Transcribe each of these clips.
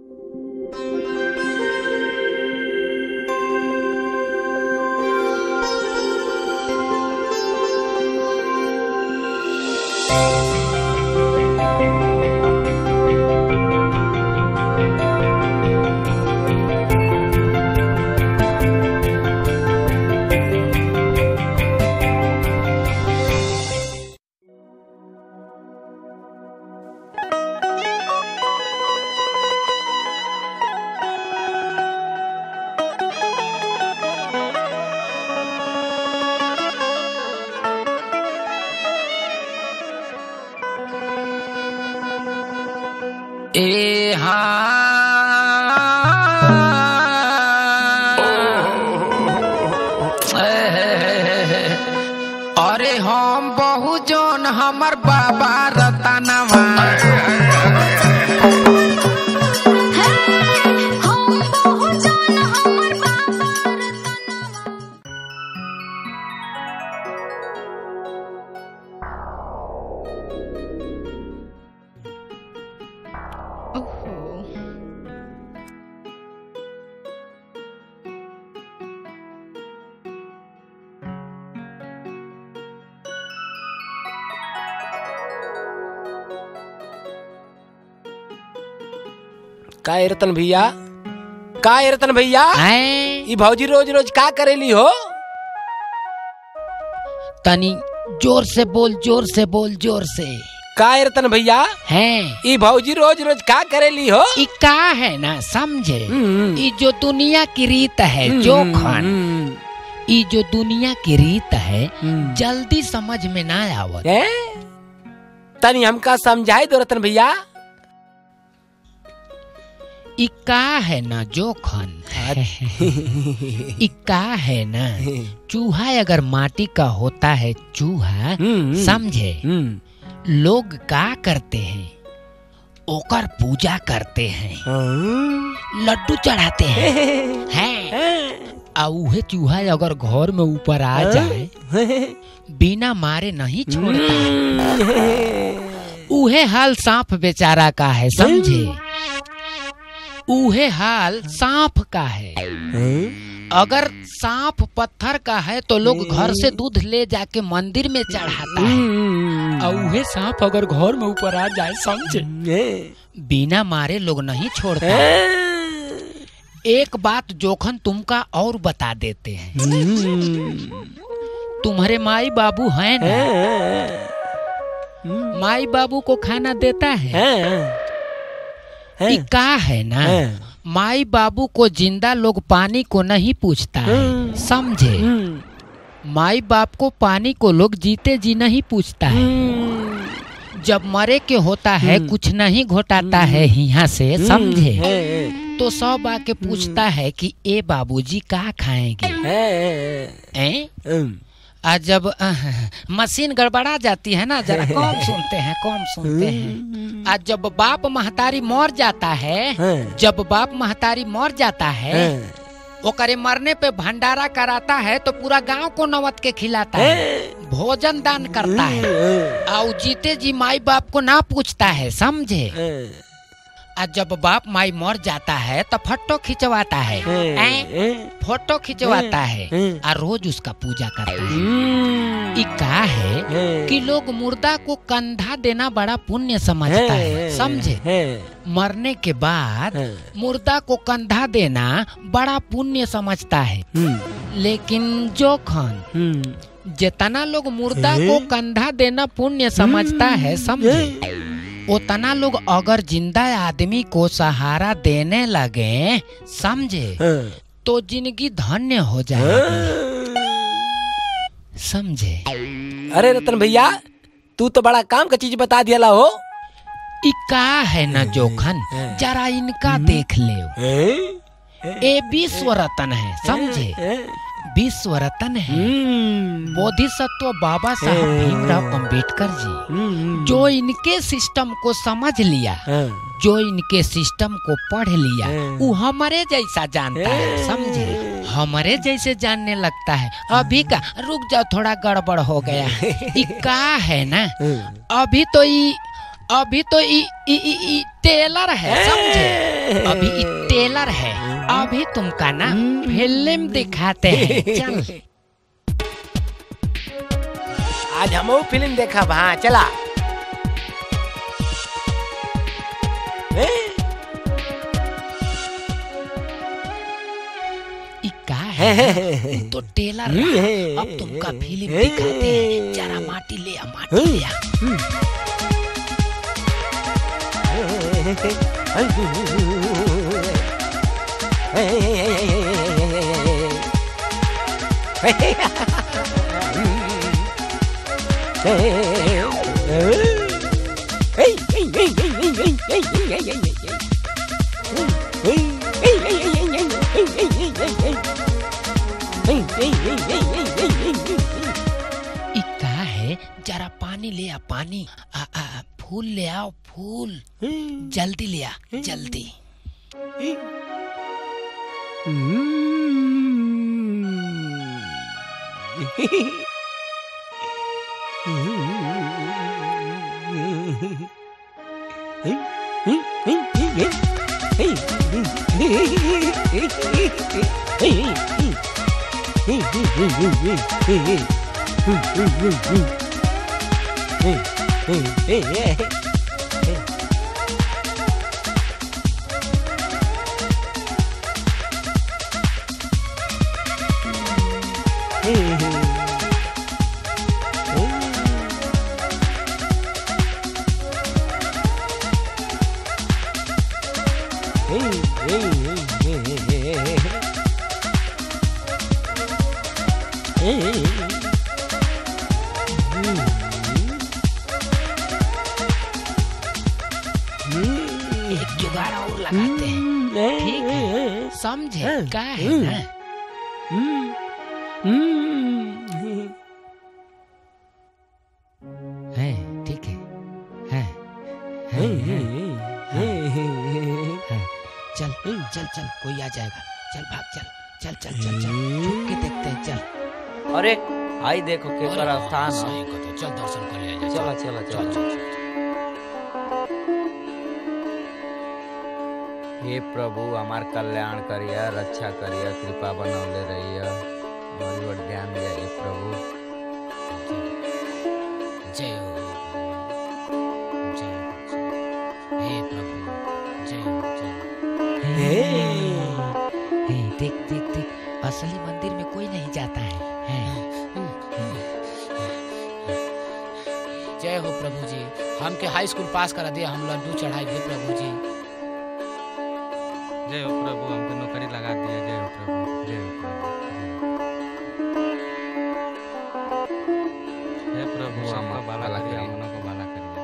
ए का है रतन भैया? का है रतन भैया? ई भौजी रोज रोज का करेली हो? तनी ज़ोर से बोल ज़ोर से बोल ज़ोर से। का रतन भैया हैं। ई भौजी रोज रोज का करेली हो? ई का है ना समझे? हम्म, ई जो दुनिया की रीत है जोखन हम्म, ई जो दुनिया की रीत है हम्म। जल्दी समझ में ना आवत तनी हमका समझाई दो रतन भैया। ई का है ना जोखन ई का है। ना चूहा अगर माटी का होता है चूहा हम्म, समझे? हम्म, लोग का करते हैं ओकर पूजा करते हैं हाँ। लड्डू चढ़ाते हैं। हैं। आ उहे चूहा अगर घर में ऊपर आ जाए बिना मारे नहीं छोड़ता। उहे हाल सांप बेचारा का है समझे? उहे हाल सांप का है। अगर सांप पत्थर का है तो लोग घर से दूध ले जाके मंदिर में चढ़ाता है। और उहे सांप अगर घर में ऊपर आ जाए समझे? बिना मारे लोग नहीं छोड़ते। एक बात जोखन तुमका और बता देते हैं। तुम्हारे माई बाबू हैं ना? माई बाबू को खाना देता है। का है ना? माई बाबू को ज़िंदा लोग पानी को नहीं पूछता है। समझे? माई बाप को पानी को लोग जीते जी नहीं पूछता है। जब मरे के होता है कुछ नहीं घोटाता है यहाँ से समझे? तो सब आके पूछता है कि ए बाबूजी का खाएँगे? हैं? आज जब मशीन गड़बड़ा जाती है ना जरा कम सुनते हैं कम सुनते हैं। आज जब बाप महतारी मर जाता है जब बाप महतारी मर जाता है ओकरे मरने पे भंडारा कराता है तो पूरा गाँव को नवत के खिलाता है। भोजन दान करता है। और जीते जी माई बाप को ना पूछता है समझे? जब बाप माई मर जाता है तो फ़ोटो खिंचवाता है। फ़ोटो खिंचवाता है और रोज उसका पूजा करता है। ई का है कि लोग मुर्दा को कंधा देना बड़ा पुण्य समझता है समझे? मरने के बाद मुर्दा को कंधा देना बड़ा पुण्य समझता है। लेकिन जोखन जितना लोग मुर्दा को कंधा देना पुण्य समझता है समझे? उतना लोग अगर ज़िंदा आदमी को सहारा देने लगे समझे? तो ज़िंदगी धन्य हो जाएगी। समझे? अरे रतन भैया तू तो बड़ा काम का चीज़ बता दिया ला हो। ई का है न जोखन? जरा इनका देख ले ए विश्व रतन है समझे? विश्व रतन है बोधिसत्व बाबा साहब भीमराव अंबेडकर जी जो इनके सिस्टम को समझ लिया जो इनके सिस्टम को पढ़ लिया वो हमारे जैसा जानता है समझे? हमारे जैसे जानने लगता है। अभी का रुक जाओ थोड़ा गड़बड़ हो गया। का है ना? अभी तो ई अभी तो टेलर है समझे? अभी टेलर है। अभी तुमका ना फ़िल्म दिखाते हैं। चल आज हम वो फ़िल्म देखा हाँ चला। है? तो टेलर। अब तुमका फ़िल्म दिखाते हैं। जरा माटी ले आ माटी ले आ। ई का है जरा पानी ले आ पानी। आ, आ, फूल ले आओ फूल। जल्दी ले आ जल्दी। एक अरे आई देखो केकर स्थान। है कहा, चल दर्शन कर लिया जाए चला चला चल चल। हे प्रभु हमार कल्याण करिया रक्षा करिया कृपा बनौले रहिया। हमारी ओर ध्यान दिया हे प्रभु। हाई स्कूल पास करा दिया हम लड्डू चढ़ाई भी प्रभु जी। जय हो प्रभु हमको नौकरी लगा दिया जय हो प्रभु जय हो प्रभु जय। हे प्रभु। हमको बाला बाला करिए हमको हमनों को बाला करिए।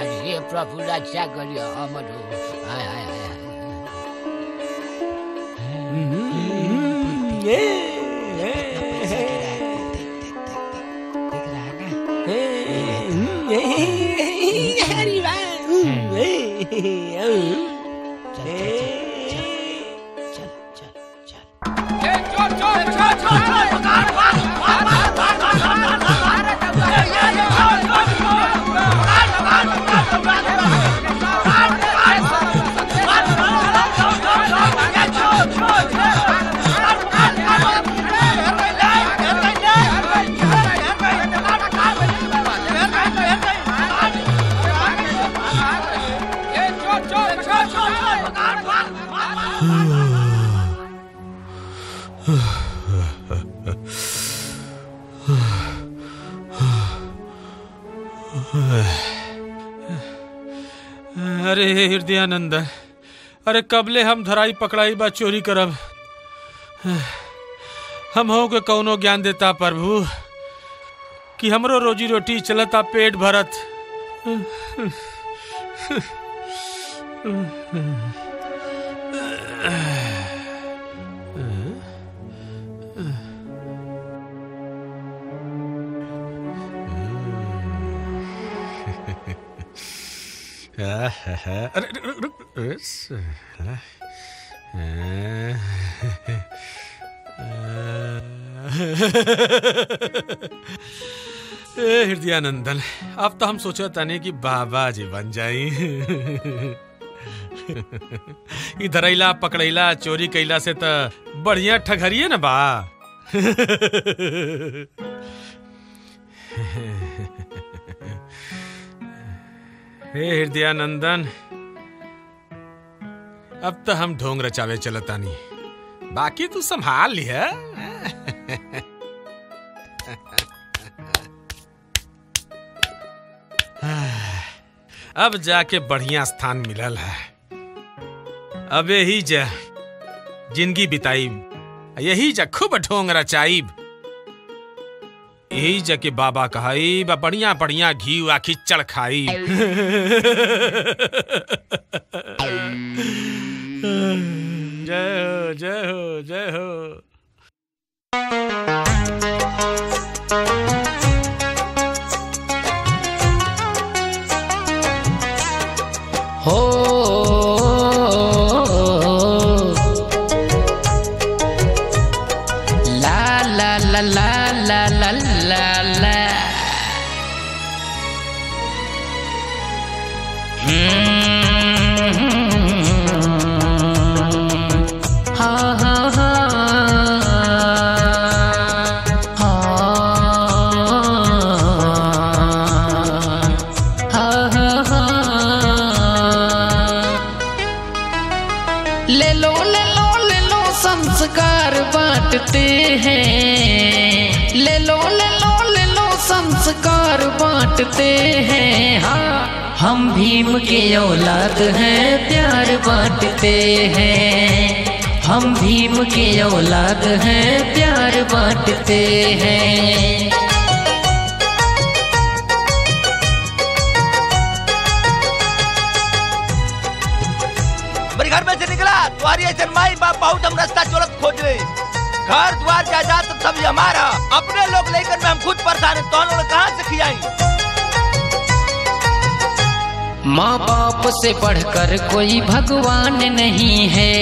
अरे प्रभु रक्षा करिए हमरो हृदयानंद अरे कबले हम धराई पकड़ाई बा चोरी करब? हम हो के कौनो ज्ञान देता प्रभु। कि हमरो रोजी रोटी चलता पेट भरत। हृदयानंदन अब तो हम सोचा तने कि बाबा जी बन जाई इधर अइला, पकड़ैला, चोरी कैला से त बढ़िया ठगरिए ना बा। हे हृदयानंदन अब तो हम ढोंग रचावे चलतानी बाकी तू संभाल लिया अब जाके बढ़िया स्थान मिलल है। अब यही जा ज़िंदगी बिताई, यही जा खूब ढोंग रचाईब। यही जा के बाबा कहाई बा बढ़िया बढ़िया घी आखी चढ़ खाई जय हो जय हो जय हो। बांटते हैं। हाँ हम भीम के औलाद हैं, प्यार बांटते हैं। हम भीम के औलाद हैं, प्यार बांटते हैं। घर में से निकला तुम्हारी ऐसे माई बाप बहुत हम रास्ता चोरत खोज रहे। घर, द्वार, जायदाद सब हमारा। अपने लोग लेकर में हम खुद परेशान हैं तो कहाँ से खियाएँगे माँ बाप से बढ़कर कोई भगवान नहीं है।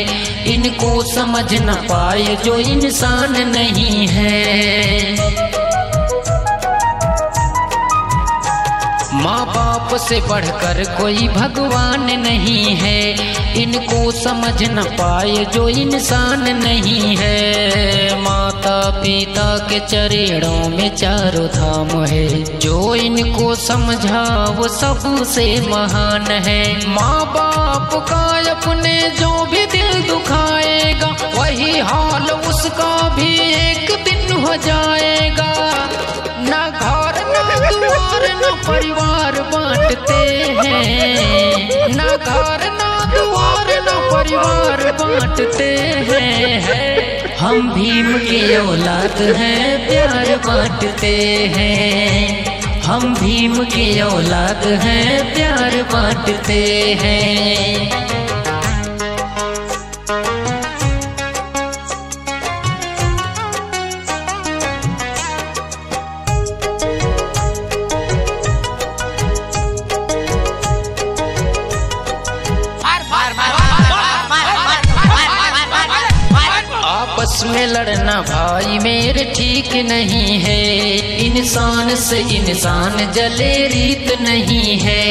इनको समझ न पाए जो इंसान नहीं है। माँ बाप से बढ़कर कोई भगवान नहीं है। इनको समझ न पाए जो इंसान नहीं है। माता पिता के चरणों में चारों धाम है। जो इनको समझा वो सबसे महान है। माँ बाप का अपने जो भी दिल दुखाएगा, वही हाल उसका भी एक दिन हो जाएगा। ना घर, ना द्वार, ना परिवार बांटते हैं। ना घर, ना द्वार ना परिवार बांटते हैं। हम भीम के औलाद हैं, प्यार बांटते हैं। हम भीम के औलाद हैं, प्यार बांटते हैं। आपस में लड़ना भाई मेरे ठीक नहीं है। इंसान से इंसान जले रीत नहीं है।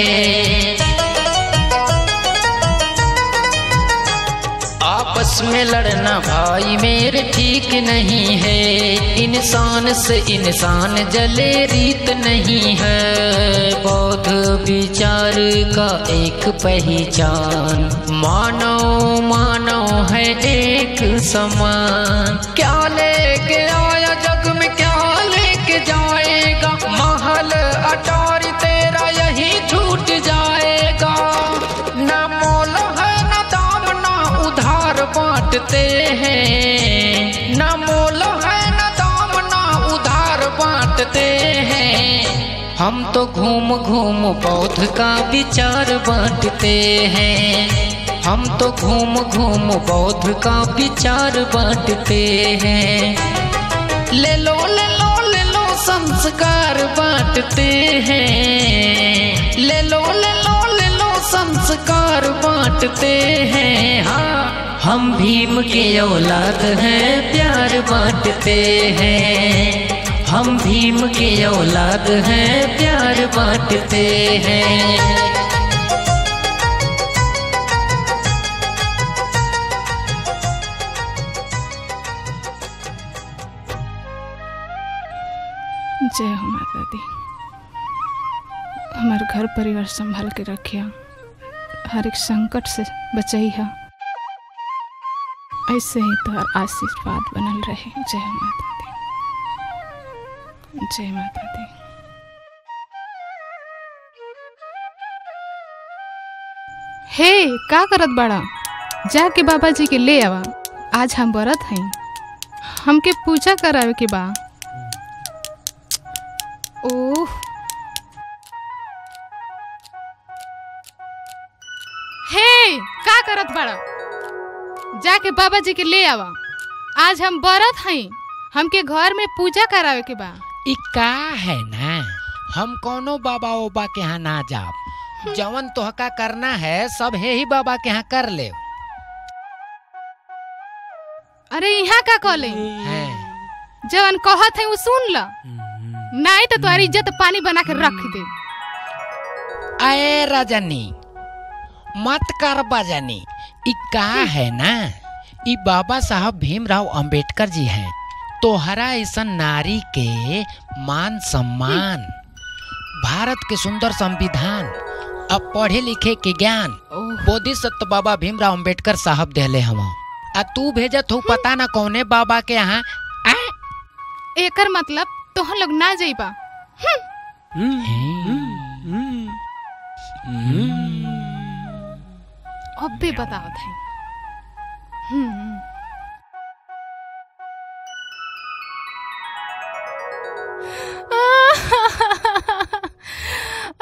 आपस में लड़ना भाई मेरे ठीक नहीं है। इंसान से इंसान जले रीत नहीं है। बौद्ध विचार का एक पहचान। मानो मानव है एक समान। क्या लेके आया जग में, क्या लेके जाएगा? महल अटारी तेरा यही छूट जाएगा। ना मोल है, ना दाम, ना उधार बांटते हैं। ना मोल है, ना दाम, ना उधार बांटते हैं। हम तो घूम घूम बौद्ध का विचार बांटते हैं। हम तो घूम घूम बौद्ध का विचार बांटते हैं। ले लो ले लो ले लो, संस्कार बांटते हैं। ले लो ले लो ले लो, संस्कार बांटते हैं। हाँ हम भीम के औलाद हैं, प्यार बांटते हैं। हम भीम के औलाद हैं, प्यार बांटते हैं। परिवार संभाल के रखिया। हर एक संकट से बचैया। ऐसे ही तो आशीर्वाद बनल रहे। जय माता दी। जय माता दी। हे, का करत बड़ा? जाके बाबा जी के ले आवा। आज हम व्रत हैं। हमके पूजा करावे के बा। ओह का करत बड़ा? जाके बाबा जी के ले आवा। आज हम व्रत हैं हमके घर में पूजा करावे के बा। ई का है ना? हम कोनो बाबा ओबा के यहाँ ना जाब। जवन तोहका करना है सब हे ही बाबा के यहाँ कर ले अरे यहाँ का कहले हैं। जवन कहत है वो सुन ल। नहीं तो तुम्हारी इज़्ज़त पानी बना के रख दे। आए रजनी मत कर बजनी। ई का है ना? ई बाबा साहब भीमराव अंबेडकर जी हैं। तोहरा ऐसा नारी के मान सम्मान। भारत के सुंदर संविधान अब पढ़े लिखे के ज्ञान। बोधि सत्य बाबा भीमराव अंबेडकर साहब देले हम आ तू भेजत हो पता ना कौने बाबा के यहाँ? एकर मतलब तोहन लोग ना जाइबा। अब भी बताओ थे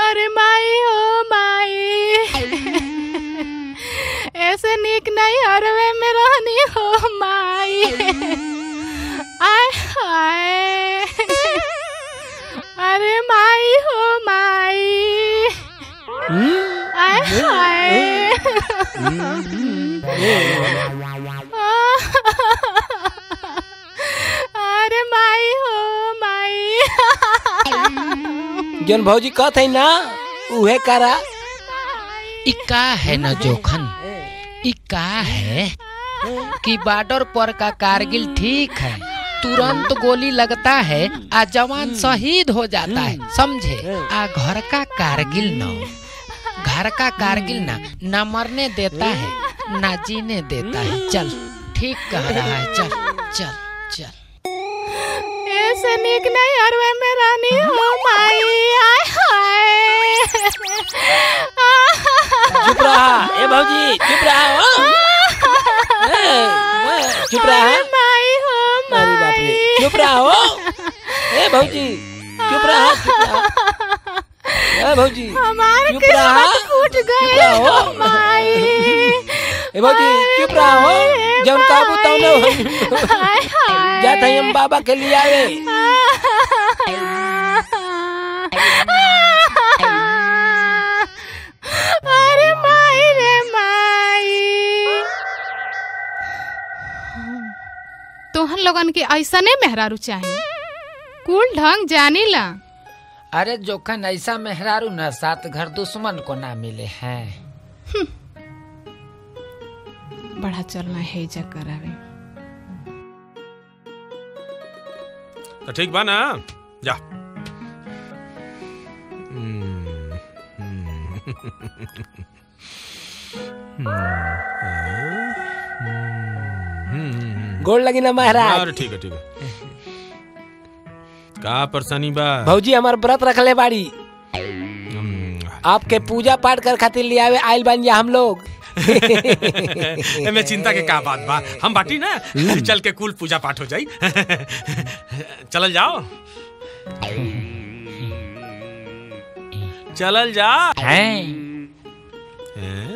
अरे माई हो माई। ऐसे निक नहीं अरे में रहनी हो माई। अरे माई हो माई। जौन भौजी कहत है ना उहे करा। ई का है न जोखन? इका है कि बॉर्डर पर का कारगिल ठीक है तुरंत गोली लगता है आ जवान शहीद हो जाता है समझे? आ घर का कारगिल न घर का कारगिल ना न मरने देता है ना जीने देता है। चल ठीक कह रहा है चल चल चल। ऐसे निक नहीं हरवे में रहनी हो माई आय हाय। चुप रहा ए भौजी चुप रहा हो चुप रहा माई हो? माई चुप रहा हो ए भौजी चुप रहा चुप रहा। भौजी? हमारे किस्मत फूट गए माई ए भौजी चुप रहा काबू हाय जात है हम बाबा के लिए आवे अरे माई रे माई। तोहन लोगन के ऐसा नहीं मेहरारू चाहिए कुल ढंग जानी ला। अरे जोखन ऐसा मेहरारू न सात घर दुश्मन को ना मिले हैं। बड़ा चलना है जा करावे तो ठीक बा ना? जा। हम्म, हम्म, हम्म, गोड़ लगी ना महाराज। ठीक है ठीक है। का परेशानी बा? भौजी हमार व्रत रखले बाड़ी। हम्म, आपके पूजा पाठ कर खातिर ले आवे आइल बन जा हम लोग। एमे चिंता के का बात बा? हम बाटी ना? चल के कुल पूजा पाठ हो जाई। चलल जाओ। चलल जा हैं?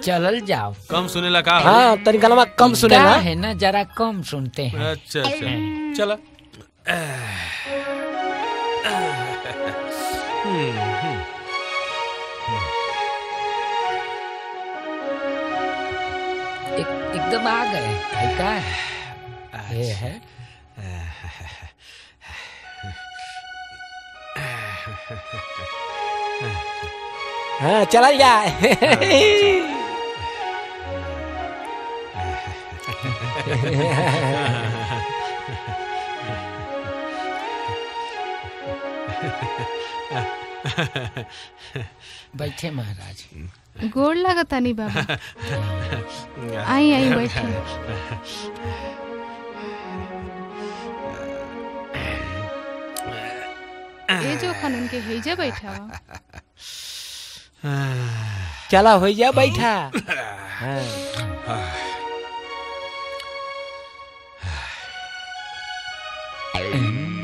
चलल जाओ। कम सुने का हाँ? तनी कलमा कम सुने ना है ना? जरा कम सुनते हैं। अच्छा अच्छा। चलो। हम्म, हम्म। एक, एकदम आ गए है का ये है हाँ चल जाए बैठे महाराज। गोड़ लगता नहीं बाबा। आई आई बैठे। ए जो खनन के हेजा बैठा बा चला हो जा बैठा। हाँ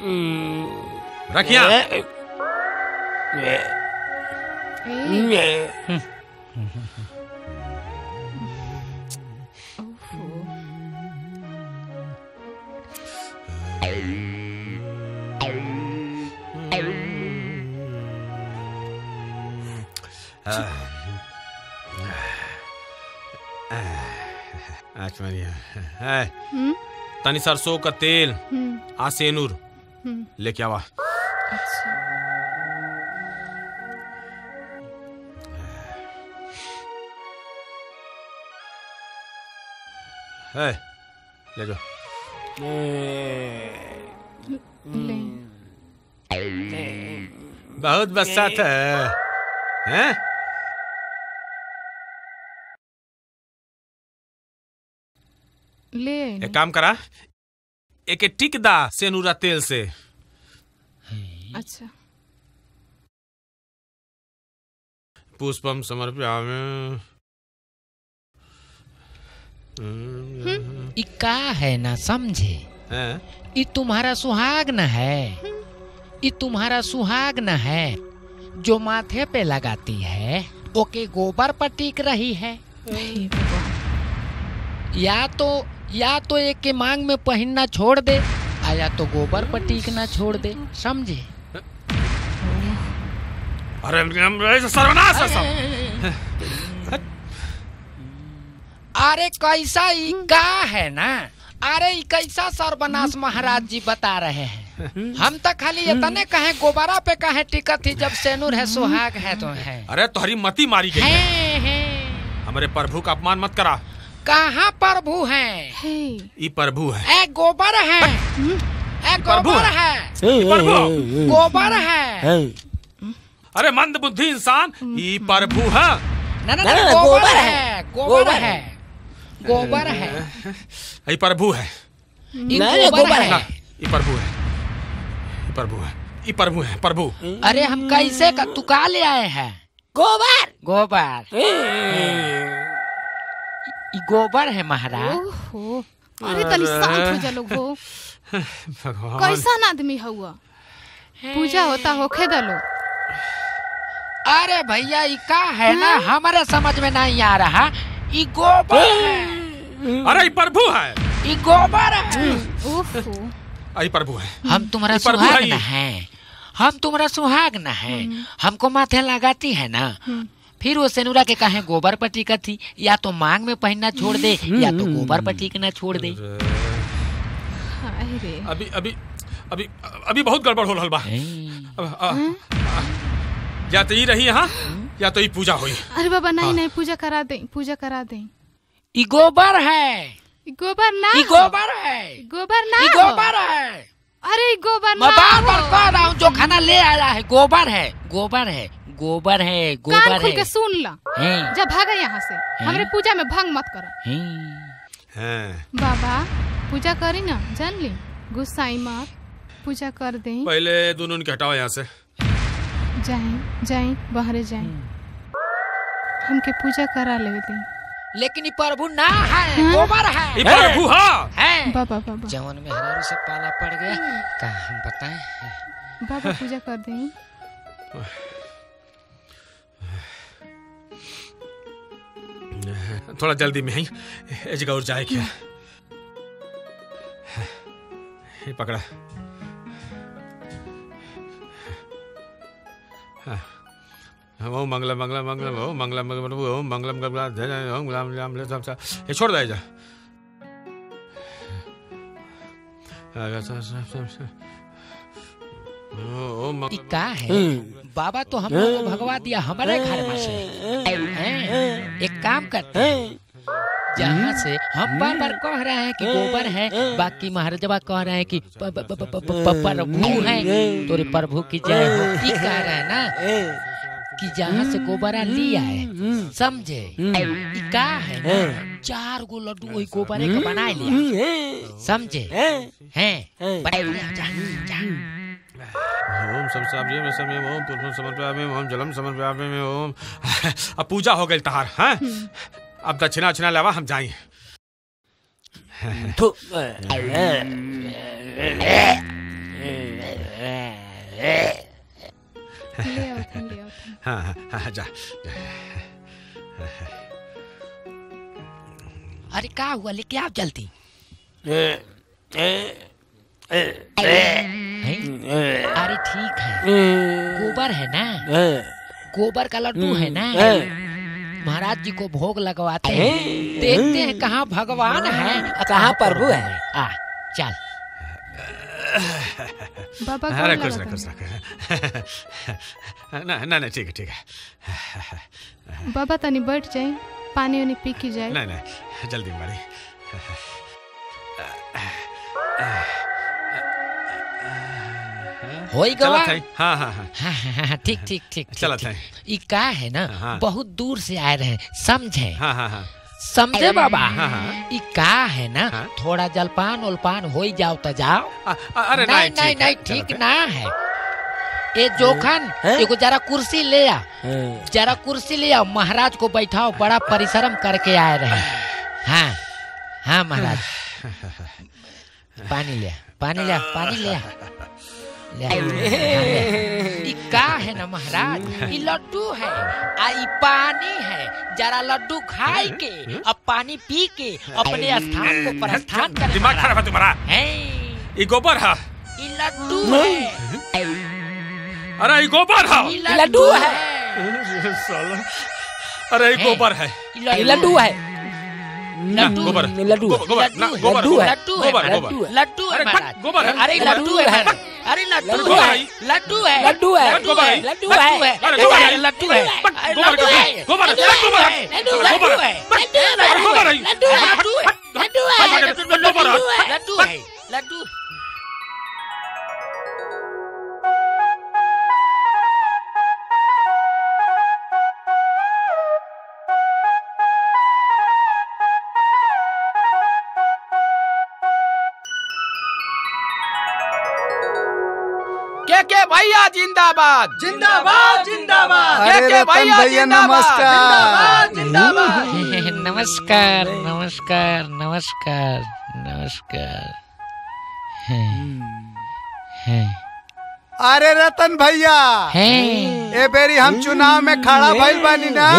तेरी के जय हो। रखिया ए आज बढ़िया है हम्म तनी सरसों का तेल हम्म आ सेनूर हम्म लेके आवा अच्छा। है ले जाओ। बहुत बसात है। हैं? ले। एक काम करा एक टिक दा सेनूरा तेल से। अच्छा। पुष्पम समर्पयामि। ई का है ना समझे? ई तुम्हारा सुहाग न है। ई तुम्हारा सुहाग न है। जो माथे पे लगाती है ओके गोबर पर टिक रही है। या तो या तो एक के मांग में पहनना छोड़ दे या तो गोबर पर टिकना छोड़ दे समझे? अरे सर्वनाश है सब अरे कैसा ई का है ना? अरे कैसा सर्वनाश महाराज जी बता रहे हैं। हम तो खाली इतने कहे गोबरा पे कहे टिकत थी जब सेनुर है सुहाग है तो है। अरे तुम्हारी मती मारी गई है। हमारे प्रभु का अपमान मत करा। कहाँ प्रभु है? ई प्रभु है। ए गोबर है। ए गोबर है। है। गोबर है। अरे मंद बुद्धि इंसान ई प्रभु है। ना ना ना, ना ना, गोबर है है। गोबर है। गोबर है। ई प्रभु है। ई ना, ना, गोबर है। ई प्रभु है। ई प्रभु है। ई प्रभु है प्रभु अरे हम कैसे का तू का ले आए हैं? गोबर। गोबर। ई गोबर है महाराज। अरे। तनी शांत हो जा लोग हो। भगवान। कैसन आदमी हुआ पूजा होता होखे दलो अरे भैया ई का है ना? हमारे समझ में नहीं आ रहा। ई गोबर है। अरे प्रभु है। ई गोबर है। ओहो! आ, प्रभु है। हम तुम्हारा सुहाग है न है। हम तुम्हारा सुहाग न है। हमको माथे लगाती है ना? फिर वो सेनुरा के कहे गोबर पर टिकत थी या तो मांग में पहनना छोड़ दे या तो गोबर पर टिकना छोड़ दे। अभी अभी अभी अभी बहुत गड़बड़ हो रहल बा। या तो ई रही यहाँ या तो ई पूजा हुई। अरे बाबा नहीं हाँ। नहीं पूजा करा दे पूजा करा दे। ई गोबर है। गोबर ना। गोबर है। गोबर ना। गोबर है। अरे गोबर मैं ना। बार बार कह रहा हूँ जो खाना ले आया है गोबर है गोबर है गोबर है गोबर खुल है। सुन ला। जब जा भागा यहाँ से हमारे पूजा में भंग मत करो। हैं। हैं। बाबा पूजा करी ना जान ली? गुस्साई मत पूजा कर दे। पहले दोनों के हटाओ यहाँ से। जाए जाए बाहरे जाए। हमके पूजा करा ले दे। लेकिन ई प्रभु ना है गोबर है। ई प्रभु है। है। बाबा बाबा। जवन में हरारू से पाला पड़ गया का हम बताएँ? बाबा पूजा कर दे। थोड़ा जल्दी में ही ए जगह और जाए क्या? ये पकड़ा। ओम मंगलम मंगलम मंगलम ओम मंगलम मंगलम ओम मंगलम मंगलम जय जय ओम गुलाम राम ले सब सब ये छोड़ दे जा का है। बाबा तो हम लोग को भगवा दिया हमारे घर में से। एक काम करते हैं। जहाँ से हम बार बार कह रहे हैं कि गोबर है बाकी महाराजवा कह रहे हैं कि प्रभु है तोरे प्रभु की जय हो ई कह रहे हैं ना? कि जहाँ से गोबरा लिया है समझे? ई का है ना चार गो लड्डू वही गोबरे का बना लिया। समझे? हैं। ओम सब साब्जे में समय ओम पुरुषम समर्पयामि ओम जलम समर्पयामि ओम। अब पूजा हो गई तहार हैं? अब दक्षिणा उछिना लेवा हम आओ ले हाँ हाँ, हाँ जा। अरे क्या हुआ? लेके आप जल्दी। ए, ए, ए, हैं? अरे ठीक है। गोबर है ना? गोबर का लड्डू है ना? महाराज जी को भोग लगवाते हैं। देखते हैं कहाँ भगवान है। कहाँ प्रभु है? आ चल। बाबा गोर खुश लगा रह खुश ना ना। ठीक है ठीक है। बाबा तनी बैठ जाए पानी वानी पी के जाए। नहीं नहीं जल्दी मारी। होई गवा हाँ। हाँ हाँ हाँ, हाँ, हाँ, ठीक ठीक ठीक ई का है। ना। बहुत दूर से आए रहे समझे? हाँ हाँ हाँ। समझे बाबा? हाँ, हाँ। ई का है ना हाँ। थोड़ा जलपान उलपान हो ही जाओ तो जाओ। आ, आ, अरे नहीं नहीं ठीक नहीं ठीक ना है। ए जोखन? एगो जरा कुर्सी ले आ। जरा कुर्सी ले आओ महाराज को बैठाओ बड़ा परिश्रम करके आए रहे। हाँ हाँ महाराज। पानी ले पानी ले पानी ले का है ना महाराज ई लड्डू है आ पानी है जरा लड्डू खाए के अब पानी पी के अपने स्थान को प्रस्थान कर दिमाग खराब है तुम्हारा है ये गोबर है ई लड्डू है अरे ये गोबर है लड्डू है। अरे ये गोबर है ये लड्डू है लड्डू लड्डू लड्डू है, लड्डू है, लड्डू है गोबर महाराज। लड्डू है अरे है। अरे लड्डू है लड्डू लड्डू है है। लड्डू है लड्डू है। लड्डू है लड्डू है। अरे है। लड्डू है गोबर लड्डू है गोबर है, लड्डू है है। लड्डू है है। लड्डू है अरे है। लड्डू है लड्डू है लड्डू है गोबर है। लड्डू है लड्डू है के भैया जिंदाबाद। जिंदाबाद जिंदाबाद। के अरे रतन भैया जिंदाबाद। नमस्कार। जिंदाबाद जिंदाबाद। नमस्कार नमस्कार नमस्कार नमस्कार। अरे रतन भैया हैं। ए बेरी हम चुनाव में खड़ा भइल बानी ना।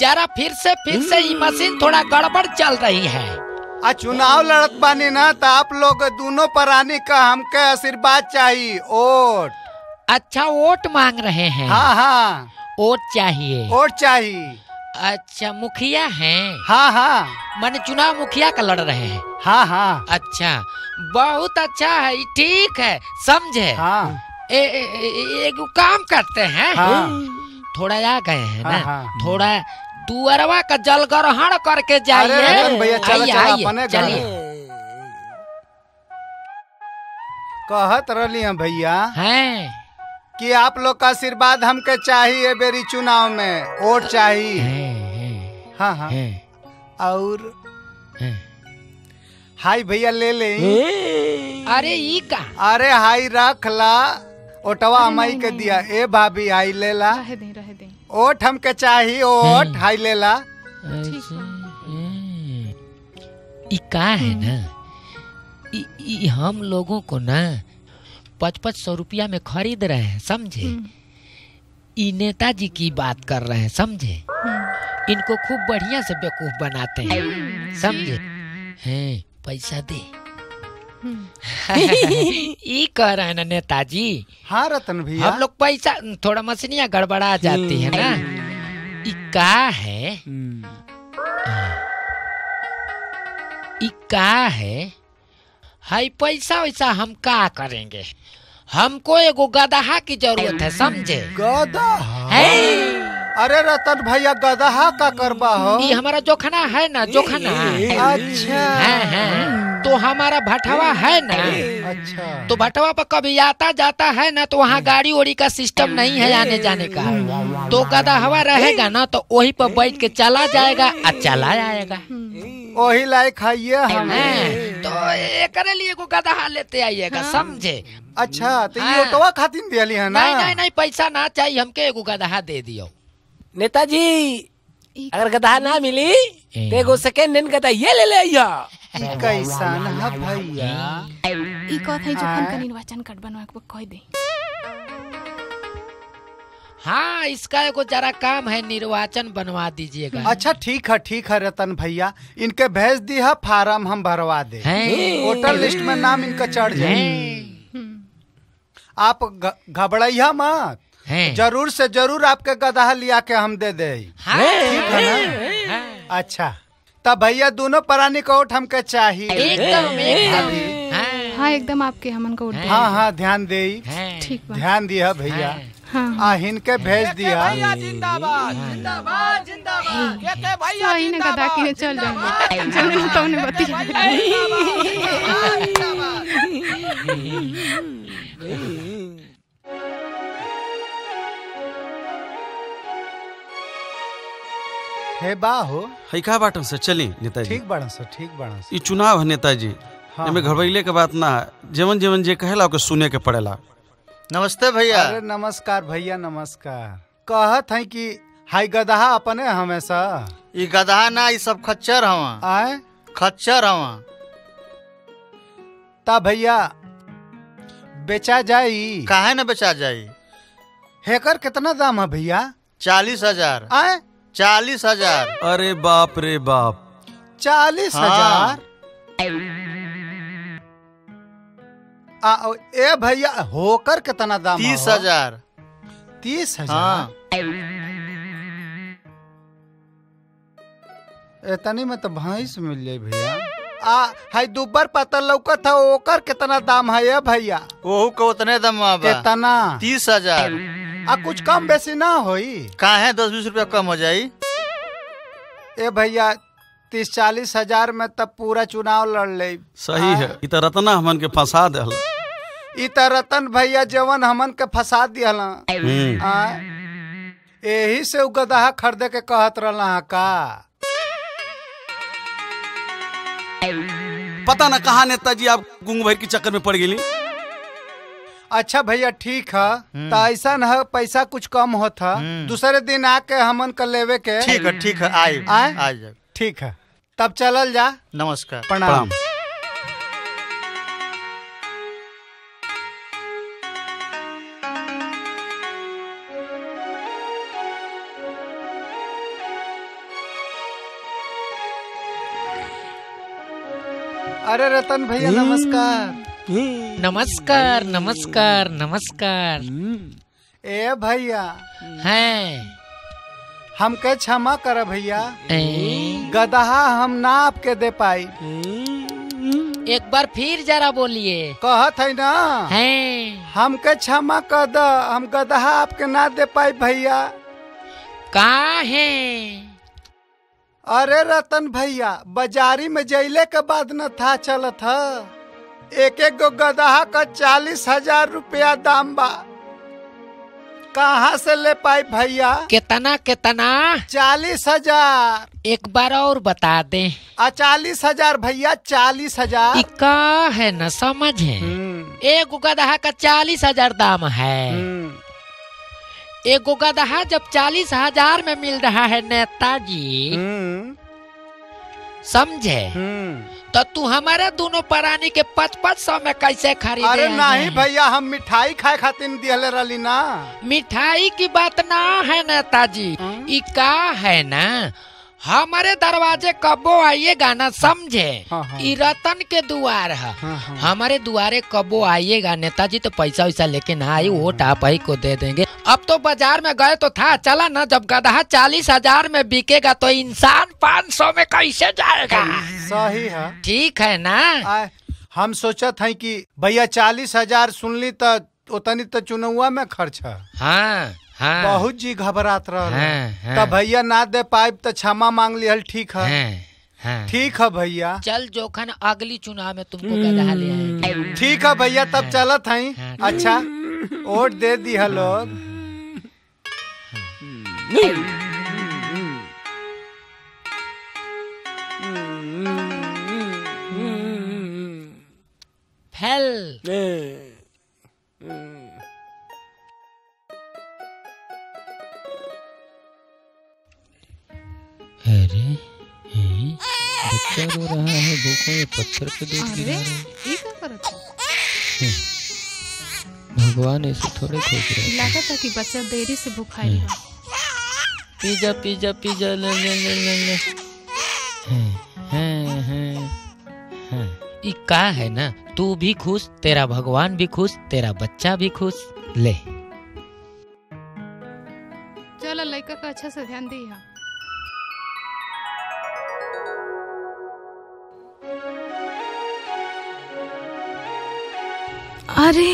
जरा फिर से फिर से ये मशीन थोड़ा गड़बड़ चल रही है। आ चुनाव लड़त बानी ना तो आप लोग दोनों प्राणी का हमके आशीर्वाद चाहिए वोट। अच्छा वोट मांग रहे हैं। हाँ हाँ। वोट चाहिए। वोट चाहिए अच्छा मुखिया हैं। हाँ हाँ। माने चुनाव मुखिया का लड़ रहे हैं। हाँ हाँ। अच्छा बहुत अच्छा है ठीक है समझे। हाँ। ए, ए, ए, एगो काम करते हैं। हाँ। थोड़ा आ गए हैं ना। हाँ, हाँ। थोड़ा दुअरवा का जल ग्रहण करके जाइए। चलिए। कहत रही हैं भैया हैं। कि आप लोग का आशीर्वाद हमके चाहिए बेरी चुनाव में वोट चाहिए हैं हैं। हाँ हाँ। और हाय भैया ले ले। अरे ई का? अरे हाई रख ला ओटवा हमाई के दिया। ए भाभी हाई ले ला। रहे दें रहे दें। ओट हमके चाहिए ओट हाई ले ला ठीक है। हम्म। ई का है ना? ई, ई हम लोगों को ना पच पच सौ रुपया में खरीद रहे हैं समझे? ई नेताजी की बात कर रहे हैं समझे? इनको खूब बढ़िया से बेवकूफ़ बनाते हैं समझे? हैं पैसा दे। ई कह रहे हैं ना नेताजी। हाँ रतन भैया। हम लोग पैसा थोड़ा मछलियाँ गड़बड़ा जाती है ना। ई का है? ई का है? हाई पैसा वैसा हम का करेंगे? हमको एगो गदहा की ज़रूरत है समझे? गधा है। अरे रतन भैया गदहा का करबा हो। ये हमारा जोखना है ना जोखना। अच्छा। है है। तो हमारा भटवा है ना? अच्छा। तो भटवा पर कभी आता जाता है ना तो वहाँ गाड़ी ओड़ी का सिस्टम नहीं है आने जाने का। तो गदा हवा रहेगा ना तो वही पर बैठ के चला जाएगा और चला आएगा। वही लायक खाइए हम तो एकरे लिए को गधा लेते आइएगा समझे? अच्छा तो ये हाँ। ऑटोवा खातिर दियली है ना? नहीं नहीं नहीं पैसा ना चाहिए हमके एगो गधा दे दियो। नेताजी अगर गधा ना मिली तो एगो सेकेंड हैंड गधा ये ले ले आइया कैसन है भैया। ई कहत है। जोखन का निर्वाचन कार्ड बनवा के कह दे। हाँ इसका एगो जरा काम है निर्वाचन बनवा दीजिएगा। अच्छा ठीक है ठीक है रतन भैया। इनके भेज दी है फार्म हम भरवा दे। वोटर लिस्ट में नाम इनका चढ़ जाए। आप घबराइया मत। ज़रूर से ज़रूर आपके गदहा लिया के हम दे दे। हाँ, ठीक है ना? अच्छा। तब भैया दोनों प्राणी का वोट हमके चाहिए एकदम एकदम। हाँ, हाँ एकदम आपके हमन को हैं, हाँ हाँ ध्यान दे। ठीक ध्यान दिया भैया। हैं। हाँ। आ हिनके भेज दिया। ने गदा के चल जाएँगे चल तो ने बतिया हे बा हो है का बाटन से चली नेताजी। ठीक बड़ा सर ठीक बड़ा सर। ई चुनाव है नेताजी। हाँ, एमे घबराइले के बात ना जेवन जेवन जे कहेला ओके सुने के पड़ेला। नमस्ते भैया। अरे नमस्कार भैया नमस्कार। कहत है कि हाई गदहा अपने हमेशा। ई गधा ना ई सब खच्चर हवा। आए? खच्चर हवा। ता भैया बेचा जाई। काहे न बेचा जाई? हेकर कितना दाम है भैया? चालीस हज़ार। आए? चालीस हज़ार। अरे बाप रे बाप। चालीस हाँ। हज़ार आ, ए भैया होकर कितना दाम तीस हो? हज़ार। तीस हज़ार? हाँ। इतनी में तो भैंस मिल जाए भैया। आ हाई दुबर पता लौकत है ओकर कितना दाम है ये भैया? ओहू के उतने दम बा। कितना? तीस हज़ार। आ कुछ कम बेसी ना होई। काहे दस बीस रुपया कम हो जाई। ए भैया तीस चालीस हज़ार में तब पूरा चुनाव लड़ ले। सही है। ई त रतना हमन के फंसा देहल। ई त रतन भैया जवन हमन के फंसा दिहल। हम्म, आ? यही से उ गदहा खरीदे के कहत रहला का पता न कहा नेताजी आप गुंग भर के चक्कर में पड़ गए अच्छा भैया ठीक है। तो ऐसा न पैसा कुछ कम होता दूसरे दिन आके हमन कर लेवे के। ठीक है ठीक है आए? आए? ठीक है। तब चल जा। नमस्कार। प्रणाम। अरे रतन भैया नमस्कार। नमस्कार नमस्कार नमस्कार। ए भैया। हैं। हमके क्षमा कर भैया। गदहा हम ना आपके दे पाई। एक बार फिर जरा बोलिए। कहत है ना? हैं। हमके क्षमा कर द हम गदहा आपके ना दे पाई भैया। कहाँ है? अरे रतन भैया बाजारी में जैले के बाद न था चलत ह। एक एक गो गदहा का चालीस हज़ार रुपया दाम बा। कहाँ से ले पाई भैया? कितना कितना? चालीस हज़ार। एक बार और बता दे। आ चालीस हज़ार भैया चालीस हज़ार। का है न समझे हम्म, एक गदहा का चालीस हज़ार दाम है। हम्म, एक गदहा जब चालीस हज़ार में मिल रहा है नेताजी। जी समझे? हम्म। तो तो हमारे दोनों प्राणी के पच पच सौ में कैसे खरीद अरे नहीं भैया हम मिठाई खाए खातिर दिहले रली ना। मिठाई की बात ना है नेताजी। इका का है ना? हमारे दरवाजे कबो आइएगा ना समझे। हाँ, हाँ। रतन के दुआर है। हमारे दुआरे कबो आइएगा नेताजी तो पैसा वैसा लेके ना आई वोट आप ही को दे देंगे। अब तो बाज़ार में गए तो था चला ना जब गधा चालीस हज़ार में बिकेगा तो इंसान पाँच सौ में कैसे जाएगा? सही है। ठीक है ना? हम सोचत हैं कि भैया चालीस हज़ार सुनली तो उतनी तो चुनौआ में खर्च है। हाँ। हाँ। बहुत जी घबरात रह हाँ, हाँ। तो भैया ना दे पाइब तो क्षमा मांग लिहल ठीक है? हाँ, हाँ। ठीक है भैया। चल जोखन अगली चुनाव में तुमको गधा ले ठीक है भैया तब चलत हैं। हाँ। अच्छा वोट दे दिया लोग। फैल। अरे हैं? बच्चा रो रहा है भूखों में पत्थर पे दूध गिरा रहा है। ये है? भगवान ऐसे थोड़े खोज रहे लागत है कि बच्चा देरी से भूखाई बा पिज्जा पिज्जा पिज्जा ले ले ले ले ले। हैं, हैं, हैं, हैं। ई का है ना? तू भी खुश तेरा भगवान भी खुश तेरा बच्चा भी खुश। ले। चलो लड़का का अच्छा से ध्यान दी अरे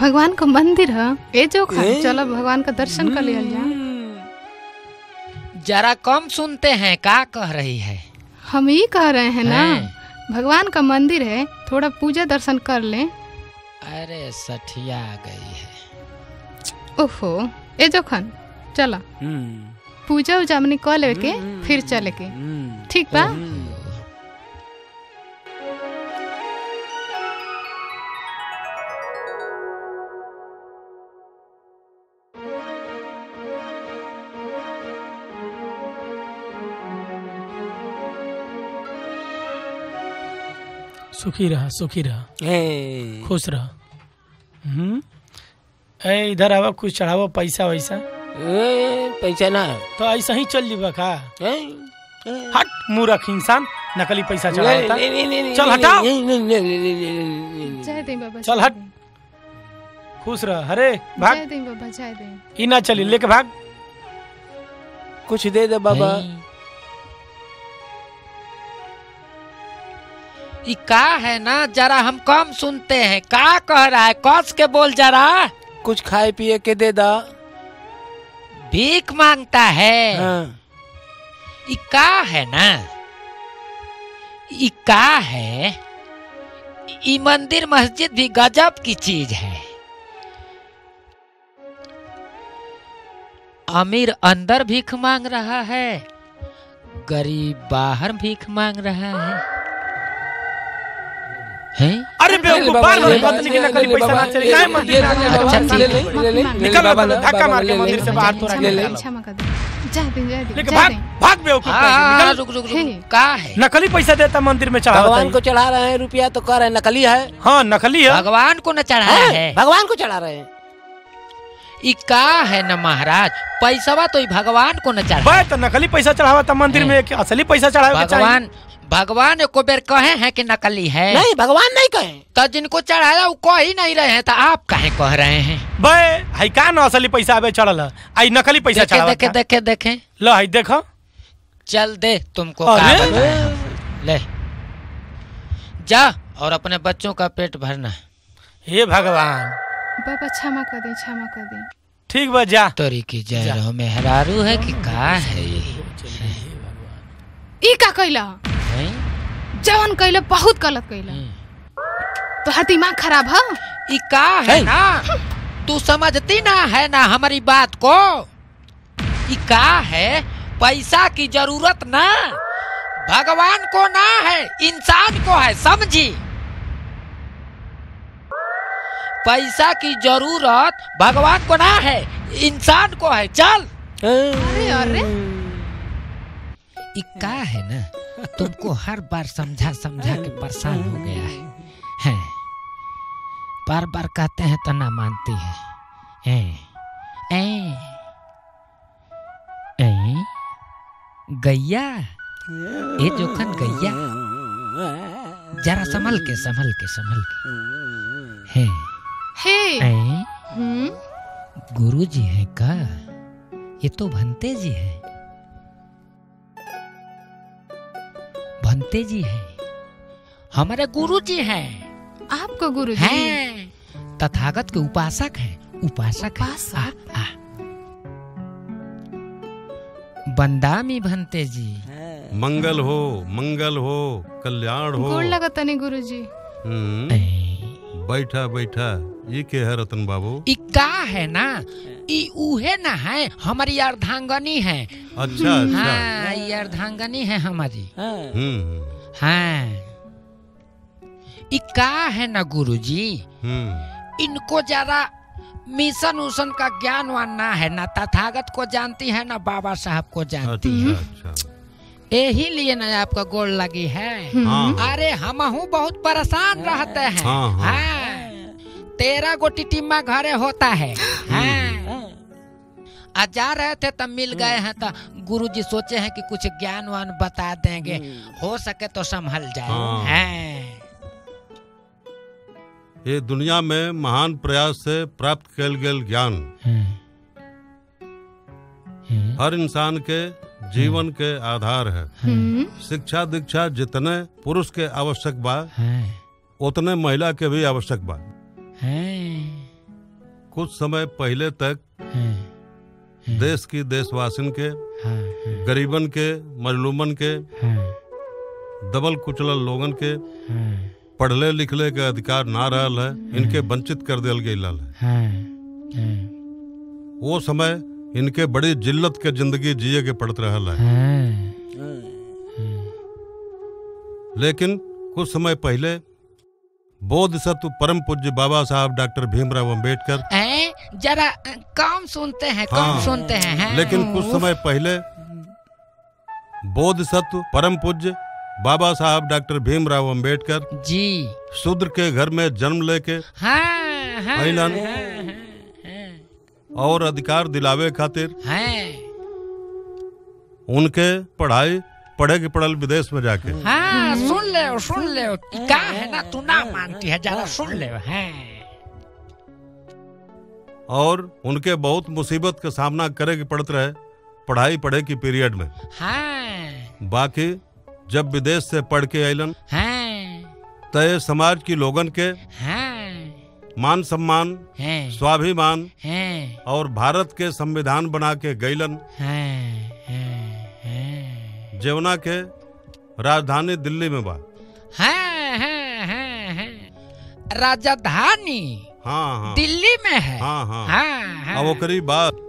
भगवान का मंदिर है? ए जो चलो भगवान का दर्शन कर लिया जा। जरा कम सुनते हैं का कह रही है? हम ही कह रहे हैं ना। हैं। भगवान का मंदिर है थोड़ा पूजा दर्शन कर लें। अरे सठिया गई है। ओहो ए जोखन चला। पूजा उजा हमने कह लेवे के फिर चले के ठीक बा? सुखी रहा सुखी रहा। खुश रहा। हम्म। ए इधर आवा कुछ चढ़ावो पैसा वैसा। ए, पैसा ना। तो ऐसा ही चल जीवा का ए, ए, हट मूर्ख इंसान नकली पैसा चढ़ाता चल बाबा चल हट। खुश रह। हरे भाग। जय दें बाबा जय दें। ई ना चली लेके भाग। कुछ दे दे बाबा। का है ना? जरा हम कम सुनते हैं। का कह रहा है? कस के बोल जरा। कुछ खाए पिए के दे दा। भीख माँगता है। हाँ। ई का है ना? ई का है? ई मंदिर मस्जिद भी गजब की चीज़ है। अमीर अंदर भीख मांग रहा है गरीब बाहर भीख मांग रहा है। हैं? अरे बेवकूफ़ बार बार पत्नी की नकली पैसा ना चले काहे मंदिर। अच्छा, भगवान ठीक ले, ले, निकल बाबा, बाबा, धक्का मार के ले, ले, मंदिर से बाहर तो ले, ले। दें, क्षमा कर दें जय दें जय दें लेके जय भाग दें। भाग बेवकूफ़ हाँ, कहीं से, हाँ, निकल। रुक रुक रुक का है? नकली पैसा देता मंदिर में चढ़ा भगवान को चढ़ा रहे हैं रुपया तो कर रहे हैं नकली है। हाँ नकली है। भगवान को न चढ़ा हैं? है। भगवान को चढ़ा रहे हैं। का है न महाराज? पैसा तो भगवान को न चढ़ा तो नकली पैसा चढ़ावा था मंदिर में कि असली पैसा चढ़ावे के चाहिए भगवान भगवान एको बेर कहे हैं कि नकली है? नहीं भगवान नहीं कहे। तो जिनको चढ़ाया वो कह ही नहीं रहे हैं तो आप कहे कह रहे हैं? बे हई का न असली पैसा आवे चढ़ल? है आई नकली पैसा देखे देखे था। देखे देखे। लो हई देखो। चल दे तुमको। का। ले। जा और अपने बच्चों का पेट भरना। हे भगवान। बाबा क्षमा कर दें क्षमा कर दें। ठीक बा जा। तोरी की जय रहो मेहरारू है कि का है ये? ई का हैं? जवन कैला बहुत गलत कैला तो दिमाग खराब है? ई का है। ना? तू समझती ना है ना हमारी बात को? ई का है? पैसा की ज़रूरत ना? भगवान को ना है इंसान को है समझी? पैसा की ज़रूरत भगवान को ना है इंसान को है। चल। अरे अरे। ये का है ना? तुमको हर बार समझा समझा के परेशान हो गया है। हैं। बार बार कहते हैं तो ना मानती है। हैं। हैं। हैं। गैया। ये जोखन गैया। जरा संभल के संभल के संभल के। हैं। हे हैं हम्म गुरु जी है का? ये तो भंते जी है। भंते जी हैं। हमारे गुरु जी हैं। आपको गुरु जी हैं। तथागत के उपासक हैं। उपासक हैं। उपासक? आ, आ। बंदामी भंते जी मंगल हो मंगल हो कल्याण हो। गोड़ तनी गुरु जी हम्म, बैठा बैठा। ये के है रतन बाबू। ई का है। ना ई उहे ना है? हमारी अर्धांगनी है। अच्छा अच्छा। हाँ ये अर्धांगनी है हमारी। हम्म हाँ। ई का है ना गुरुजी? हम्म। इनको जरा मिशन उशन का ज्ञान वान ना है ना? तथागत को जानती है ना? बाबा साहब को जानती अच्छा है अच्छा। यही लिए ना आपका गोल लगी है। हाँ। अरे हम बहुत परेशान रहते हैं। हाँ, हाँ। हाँ। तेरह गो टिटिम्मा घरे होता है। हाँ। आ जा रहे थे तब मिल गए हैं तो गुरु जी सोचे हैं कि कुछ ज्ञान वान बता देंगे। हो सके तो संभल जाए। हाँ। हाँ। ये दुनिया में महान प्रयास से प्राप्त कल गेल ज्ञान। हर इंसान के जीवन के आधार है। हम्म। शिक्षा दीक्षा जितने पुरुष के आवश्यक बा उतने महिला के भी आवश्यक बा। कुछ समय पहले तक देश की देशवासिन के गरीबन के मजलूमन के दबल कुचलल लोगन के पढ़ले लिखले के अधिकार ना रहल है इनके वंचित कर दियल गयल है। वो समय इनके बड़ी जिल्लत के ज़िंदगी जिए के पड़त रहल है। लेकिन कुछ समय पहले बोध सत्व परम पूज्य बाबा साहब डॉक्टर भीमराव अंबेडकर हैं? जरा कम सुनते हैं कम हाँ। सुनते हैं हैं? लेकिन कुछ समय पहले बोध सत्व परम पूज्य बाबा साहब डॉक्टर भीमराव अंबेडकर जी शूद्र के घर में जन्म लेके हाँ हाँ अइलन। हाँ, और अधिकार दिलावे खातिर हाँ उनके पढ़ाई पढ़े के पढ़ल विदेश में जाके। हाँ सुन ले सुन ले क्या है ना तू ना मानती है जरा सुन ले हैं। और उनके बहुत मुसीबत का सामना करे के पड़त रहे पढ़ाई पढ़े की पीरियड में। हाँ। बाकी जब विदेश से पढ़ के अलन हाँ। तय समाज की लोगन के हाँ। मान सम्मान हैं। स्वाभिमान हैं। और भारत के संविधान बना के गैलन हैं हैं हैं। जेवना के राजधानी दिल्ली में बा। हैं हैं हैं हैं। राजधानी हाँ हाँ। दिल्ली में है। हाँ हाँ। हाँ हाँ। ओकरी बाद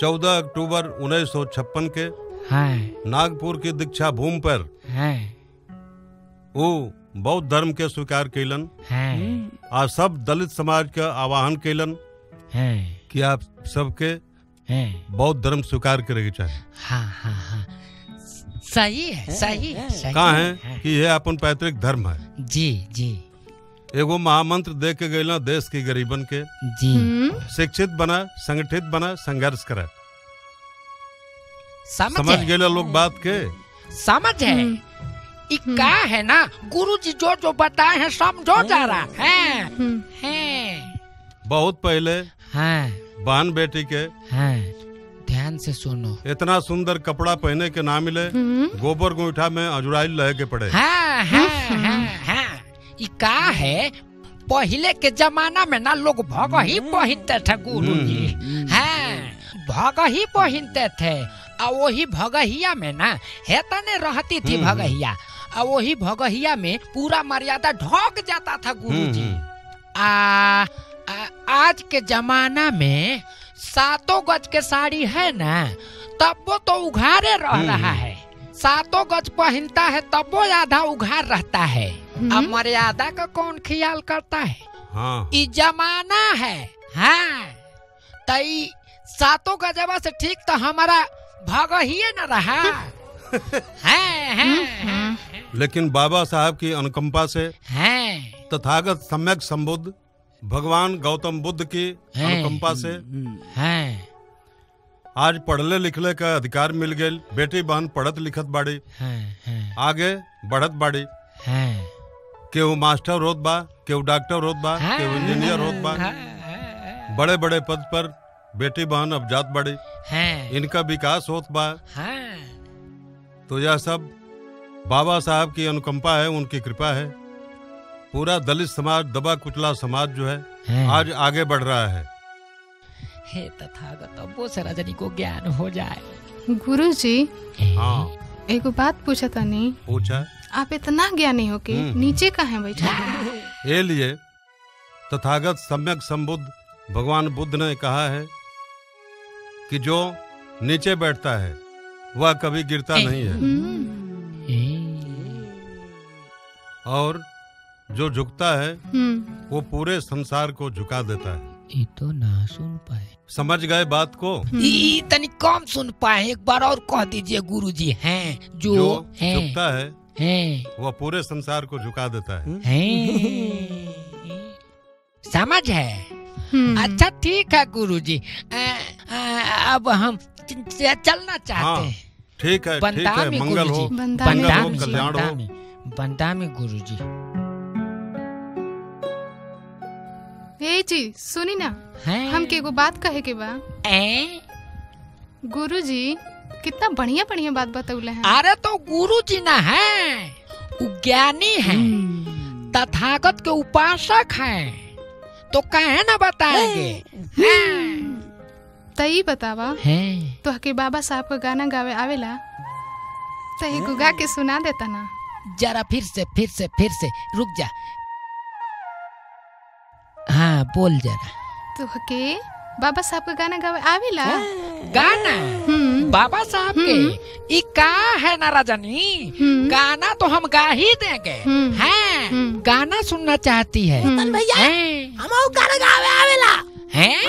चौदह अक्टूबर उन्नीस सौ छप्पन के हाँ। नागपुर की दीक्षा भूमि पर हाँ। वो बौद्ध धर्म के स्वीकार कैलन। हाँ। आ सब दलित समाज का आवाहन कैलन हाँ। कि आप सबके हाँ। बौद्ध धर्म स्वीकार करे के चाहे। हाँ हाँ हाँ। सही है सही है सही कहा है? कि यह अपन पैतृक धर्म है। जी जी। एगो महामंत्र दे के गैला देश के गरीबन के। जी। हम्म। शिक्षित बना संगठित बना संघर्ष करे। समझ समझ गए लोग बात के? समझ है। ई का है ना? गुरु जी जो जो बताए हैं समझो जा रहा है। हम्म। हैं। बहुत पहले हाँ। बहन बेटी के हाँ। ध्यान से सुनो। इतना सुंदर कपड़ा पहने के ना मिले हम्म। गोबर गोईठा में अजुराइल रह के पड़े। हाँ हाँ हाँ हाँ। का है? पहले के जमाना में ना लोग भग ही पहनते थे गुरु जी हाँ भग ही पहनते थे। और वही भगहिया में ना हेतने रहती थी भगहिया। और वही भगहिया में पूरा मर्यादा ढक जाता था गुरु जी आ, आ आज के जमाना में सातों गज के साड़ी है ना तब वो तो उघारे रह रहा है। सातों गज पहनता है तब वो आधा उघार रहता है। अब मर्यादा का कौन ख्याल करता है? हाँ। जमाना है। हाँ। तो ई सातों गजबा से ठीक तो हमारा भग ही न रहा। हैं हैं। लेकिन बाबा साहब की अनुकंपा से हैं। तथागत सम्यक संबुद्ध भगवान गौतम बुद्ध की। अनुकंपा से। हैं। आज पढ़ले लिखले का अधिकार मिल गए बेटी बहन पढ़त लिखत बाड़ी। आगे बढ़त बाड़ी। केहू मास्टर होत बा केहू डॉक्टर होत बा। केहू इंजीनियर होत बा। बड़े बड़े पद पर बेटी बहन अब जात बाड़ी। इनका विकास होत बा। तो यह सब बाबा साहब की अनुकंपा है उनकी कृपा है। पूरा दलित समाज दबा कुचला समाज जो है हैं। आज आगे बढ़ रहा है। हे तथागत अब वो से रजनी को ज्ञान हो जाए। गुरुजी हाँ। एगो बात पूछा तनी पूछा? आप इतना ज्ञानी हो के हम्म। नीचे काहे बैठे ये लिए तथागत सम्यक संबुद्ध भगवान बुद्ध ने कहा है कि जो नीचे बैठता है वह कभी गिरता नहीं है। और जो झुकता है हम्म। वो पूरे संसार को झुका देता है। ये तो ना सुन पाए। समझ गए बात को? ई तनी कम सुन पाए। एक बार और कह दीजिए गुरुजी हैं जो, जो हैं। झुकता है हैं। वह पूरे संसार को झुका देता है। हैं। समझ है? हम्म। अच्छा ठीक है गुरुजी। अ, अ, अब हम चलना चाहते हाँ, हैं। ठीक है ठीक है मंगल हो। बंदामी। बंदामी गुरुजी। ए जी सुनी ना। हैं। हमके एगो बात कहे के बा। हैं? गुरुजी कितना बढ़िया बढ़िया बात बतौले हैं। अरे तो गुरुजी ना है ज्ञानी है तथागत के उपासक हैं। तो कहे ना बताएँगे। हैं। तई बतावा हैं। तो के बाबा साहब का गाना गावे आवेला? तो एगो गा के सुना देता ना। जरा फिर से फिर से फिर से रुक जा। हाँ बोल जरा। तो के बाबा साहब का गाना गावे आवेला? गाना? हम्म। बाबा साहब के ई का है ना रजनी हम्म। गाना तो हम गा ही देंगे। हम्म। हैं हम्म। गाना सुनना चाहती है। भैया हैं। हम गाना गावे आवेला। हैं।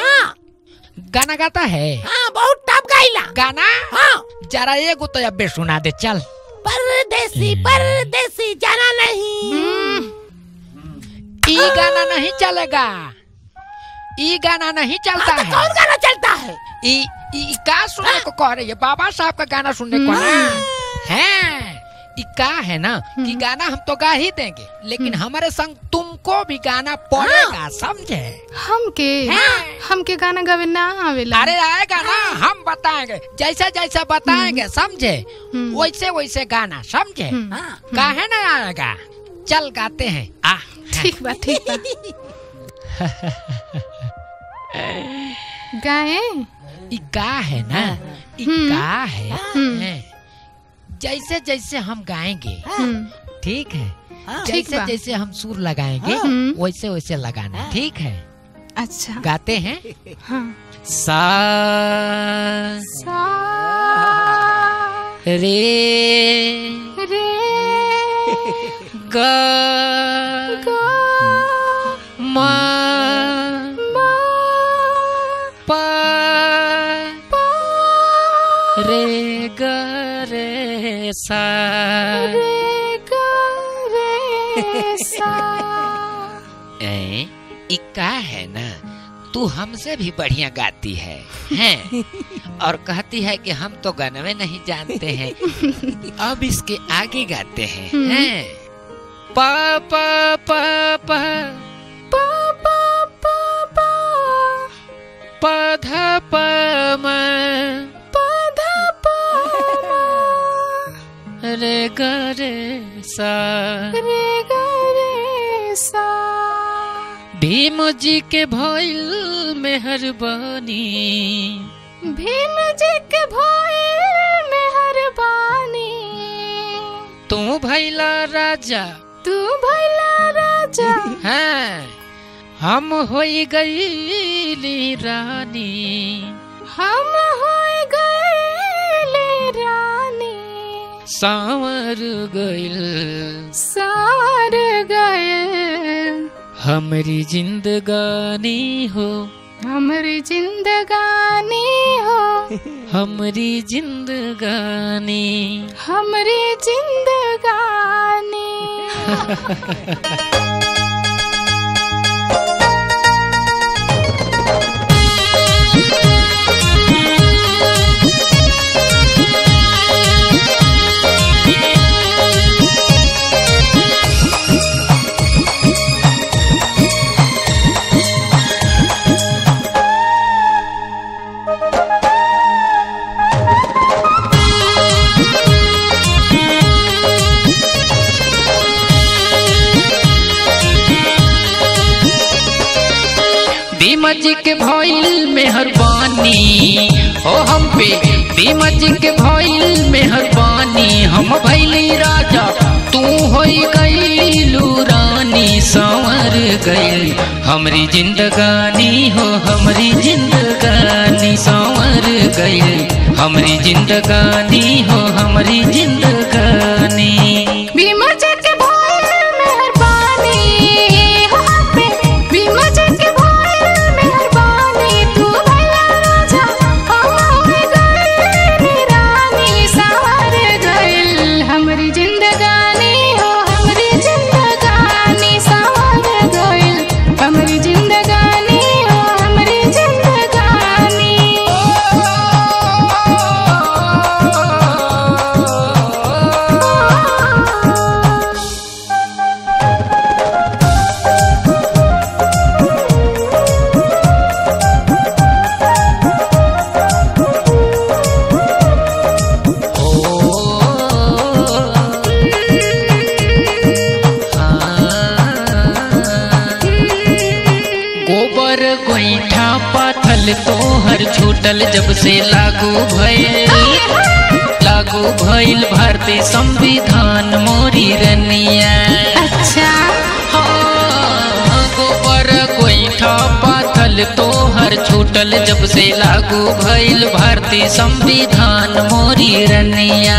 गाना गाता है? हाँ बहुत टॉप गाइला। गाना? हाँ। जरा एगो तो अबे सुना दे चल। परदेसी परदेसी जाना नहीं। ई गाना नहीं चलेगा। ई गाना नहीं चलता तो है। कौन गाना चलता है? ई ई का सुनने को कह रही है? बाबा साहब का गाना सुनने को है। ई का है ना कि गाना हम तो गा ही देंगे लेकिन हमारे संग तुमको भी गाना पड़ेगा समझे? हमके हाँ। हमके गाना गावे ना आवेला। अरे आएगा ना हम बताएँगे जैसा जैसा बताएँगे समझे? हम्म। वैसे वैसे गाना समझे? हम्म। काहे ना आएगा? चल गाते हैं आ ठीक बात ठीक बा गाए ई का है ना हम्म। है। जैसे जैसे हम गाएँगे हम्म, ठीक है? ठीक जैसे जैसे हम सुर लगाएँगे हम्म। वैसे वैसे लगाना ठीक है? अच्छा। गाते हैं? हाँ। सा सा रे रे ग गा मा सा। रे गा रे सा। ए, ई है ना तू हमसे भी बढ़िया गाती है हैं? और कहती है कि हम तो गनवे नहीं जानते हैं अब इसके आगे गाते हैं हैं? प प प प। पा पा पा पा। प ध प म। रे ग रे सा। रे गा रे सा भीम जी के भइल मेहरबानी। भीम जी के भइल मेहरबानी। तू भैला राजा। तू भइला राजा। हैं हम होई गईली रानी। हम होय गइले रानी। सांवर गइल। सार गए हमरी जिंदगानी हो। हमरी जिंदगानी हो। हमरी जिंदगानी। हमरी जिंदगानी। दीमज के भइल मेहरबानी। हो हम पे दीमज के भइल मेहरबानी। हम भैली राजा, तू होई गईलू रानी। संवर गई हमरी जिंदगानी, हो हमरी जिंदगानी। संवर गई हमरी जिंदगानी, हो हमरी जिंदगानी। तोहर जब से लागू लागू भैल भारतीय संविधान मोरी रनिया। अच्छा। गोबर गोईठा पाथल तोहर छूटल जब से लागू भैल भारतीय संविधान मोरी रनिया।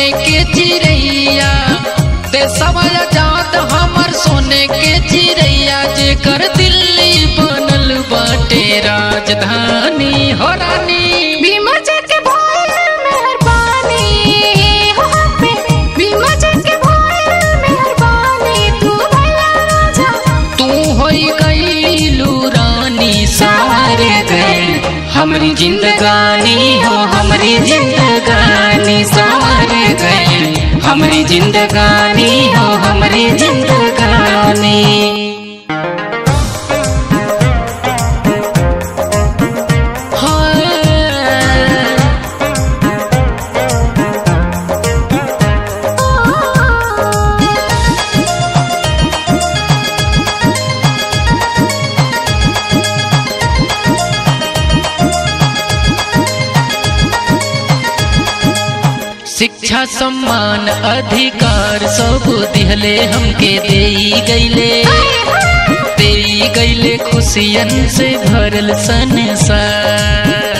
सोने के चिड़ैया देशवा जात हमर सोने के चिड़ैया जेकर दिल्ली बनल बाटे राजधानी हो रानी। हमरी जिंदगानी हो हमरी जिंदगानी सार गई हमारी जिंदगानी हो हमरी जिंदगानी। शिक्षा सम्मान अधिकार, सब दिहले हमके देई गईले। देई गईले खुशियन से भरल संसार।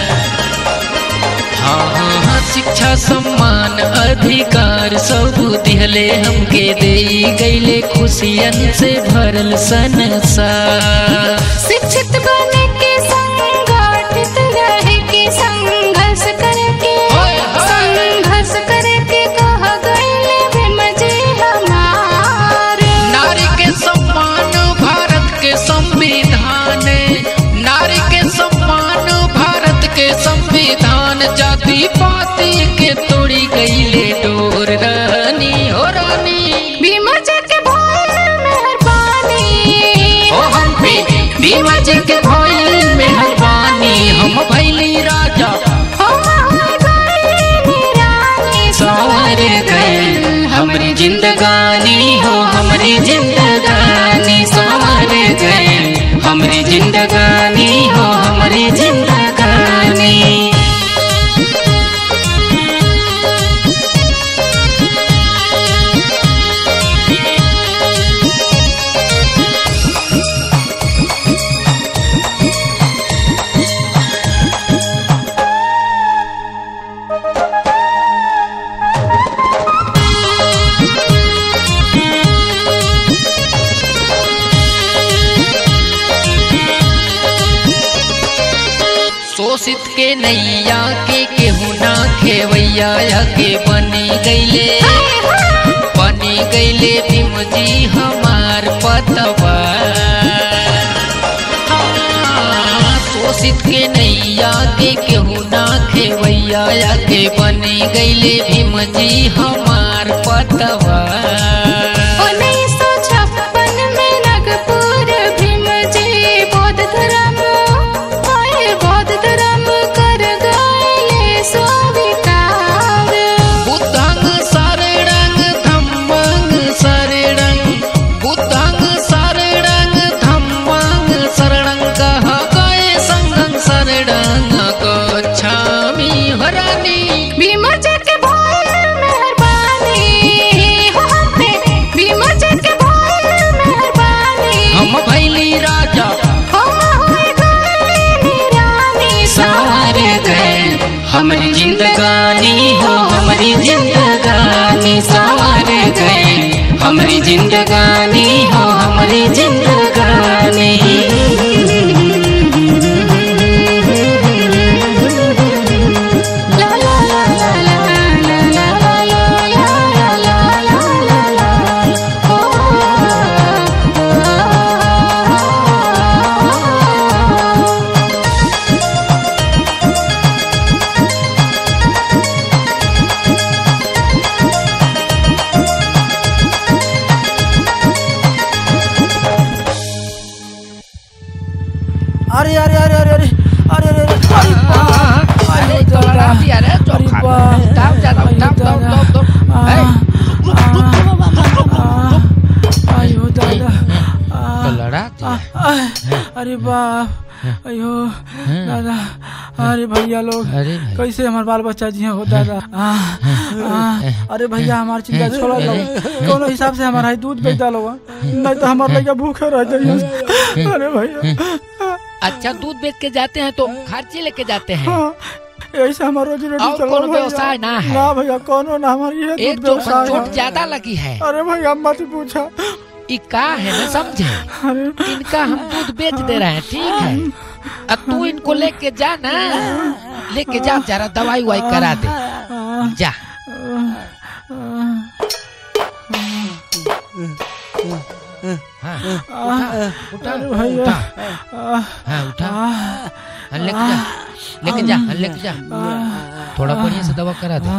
हाँ हाँ हाँ शिक्षा सम्मान अधिकार, सब दिहले हमके देई गईले खुशियन से भरल संसार। जाति पाति के तोड़ी गईले डोर रानी हो रानी। बीमा चक भोल मेहरबानी हो हम भी बीमा जी के खेवैया के बनी गईले। बनी गईले भीम जी हमार पतवा। कोशित के नैया के केहू ना खेवैया। के बनी गईले भीम जी हमार पतवा। जिंदगानी हो हमारी जिंदगानी सवार गए। हमारी जिंदगानी हो हमारी जिंदगानी कैसे हमारे बाल बच्चा जी हो दादा। अरे भैया हमारी चिंता छोड़ा लो कोनो हिसाब से हमारा दूध बेच डालो नहीं तो हमारे लड़का भूखे रह जाइए अरे भैया। अच्छा दूध बेच के जाते हैं तो खर्चे लेके जाते हैं। हाँ, ऐसे हमारा रोजी रोटी चल कोनो व्यवसाय ना है। ना भैया कोनो ना हमारी ये एक दूध जो चोट ज़्यादा लगी है। अरे भैया मत पूछा ई का है ना समझे? इनका हम दूध बेच दे रहे हैं ठीक है? तू इनको लेके जा ना। लेके जा जरा दवाई वाई करा दे। जा। हाँ, उठा, उठा, उठा, हाँ, उठा। हाँ, लेके जा लेके जा हाँ, लेके जा। थोड़ा बढ़िया से दवा करा दे।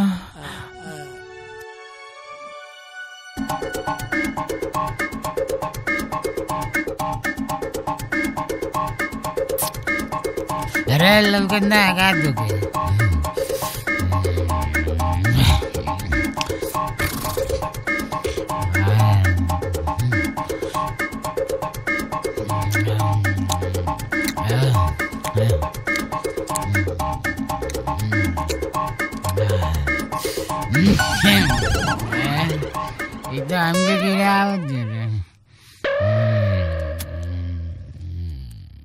Red lawkan na agad. Itu ambil kira aja.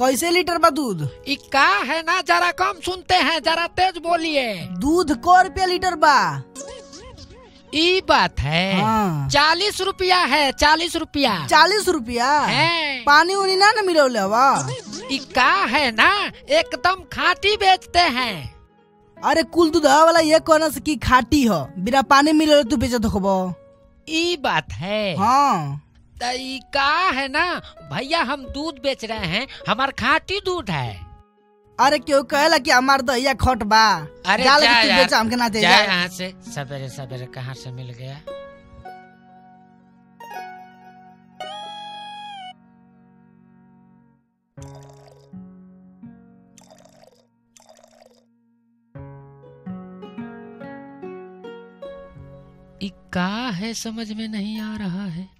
कैसे लीटर बा दूध? इक्का है ना जरा कम सुनते हैं जरा तेज बोलिए। दूध को रुपया लीटर बा। ई बात है हाँ। चालीस रुपया है चालीस रुपया। चालीस रुपया? है। पानी उनी ना ना मिलौले हवा। ई का है ना एकदम खाटी बेचते हैं। अरे कुल दूध वाला ये कौन से की खाटी हो। बिना पानी मिलौले तू बेचत ई बात है। हाँ। का है ना? भैया हम दूध बेच रहे हैं। हमार खाटी दूध है। अरे क्यों कहला कि हमार दहिया खोट बा? अरे जा यार, बेचा हमके ना दे जा यहाँ से। सवेरे सवेरे कहाँ से मिल गया? का है समझ में नहीं आ रहा है।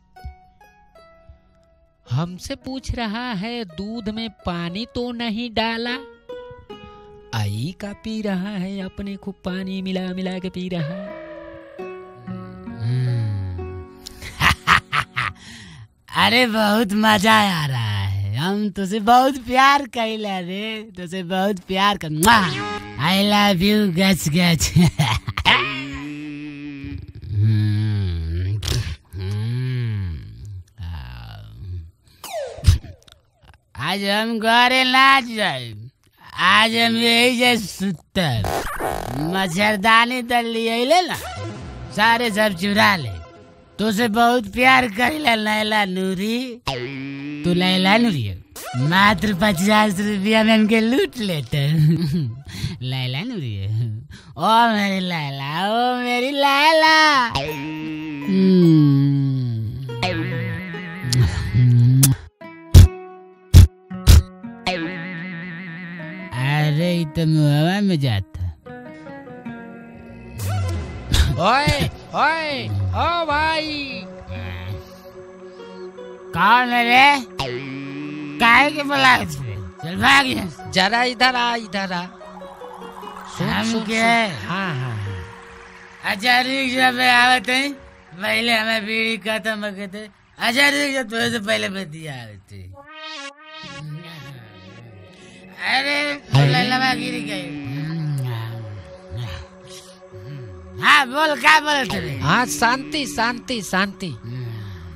हमसे पूछ रहा है, दूध में पानी तो नहीं डाला। आई का पी रहा है, अपने को पानी मिला मिला के पी रहा है। अरे, बहुत मज़ा आ रहा है। हम तुझसे बहुत प्यार कैला रे तुझसे बहुत प्यार कर। आई लव यू गच गच। आज हम घरे ना जाए आज हम यही जे सुतर मच्छरदानी तर लिए ले ना सारे सब चुरा ले। तुझसे बहुत प्यार करेला लैला नूरी। तू लैला नूरी। मात्र पचास रुपया में हमके लूट लेते लैला नूरी। ओ मेरी लैला, ओ मेरी लैला। अरे ये तो मुहवा में जाता। ओए ओए ओ भाई। कौन है रे? काहे के बुला चल भाग जरा इधर आ इधर आ। सुन के? हाँ हाँ हाँ। अच्छा रिक्शा पे आवत है पहले हमें बीड़ी खत्म करते अच्छा रिक्शा थोड़े से पहले बतिया आवती अरे लैला गिर गई। हाँ बोल क्या बोल तेरे हाँ शांति शांति शांति।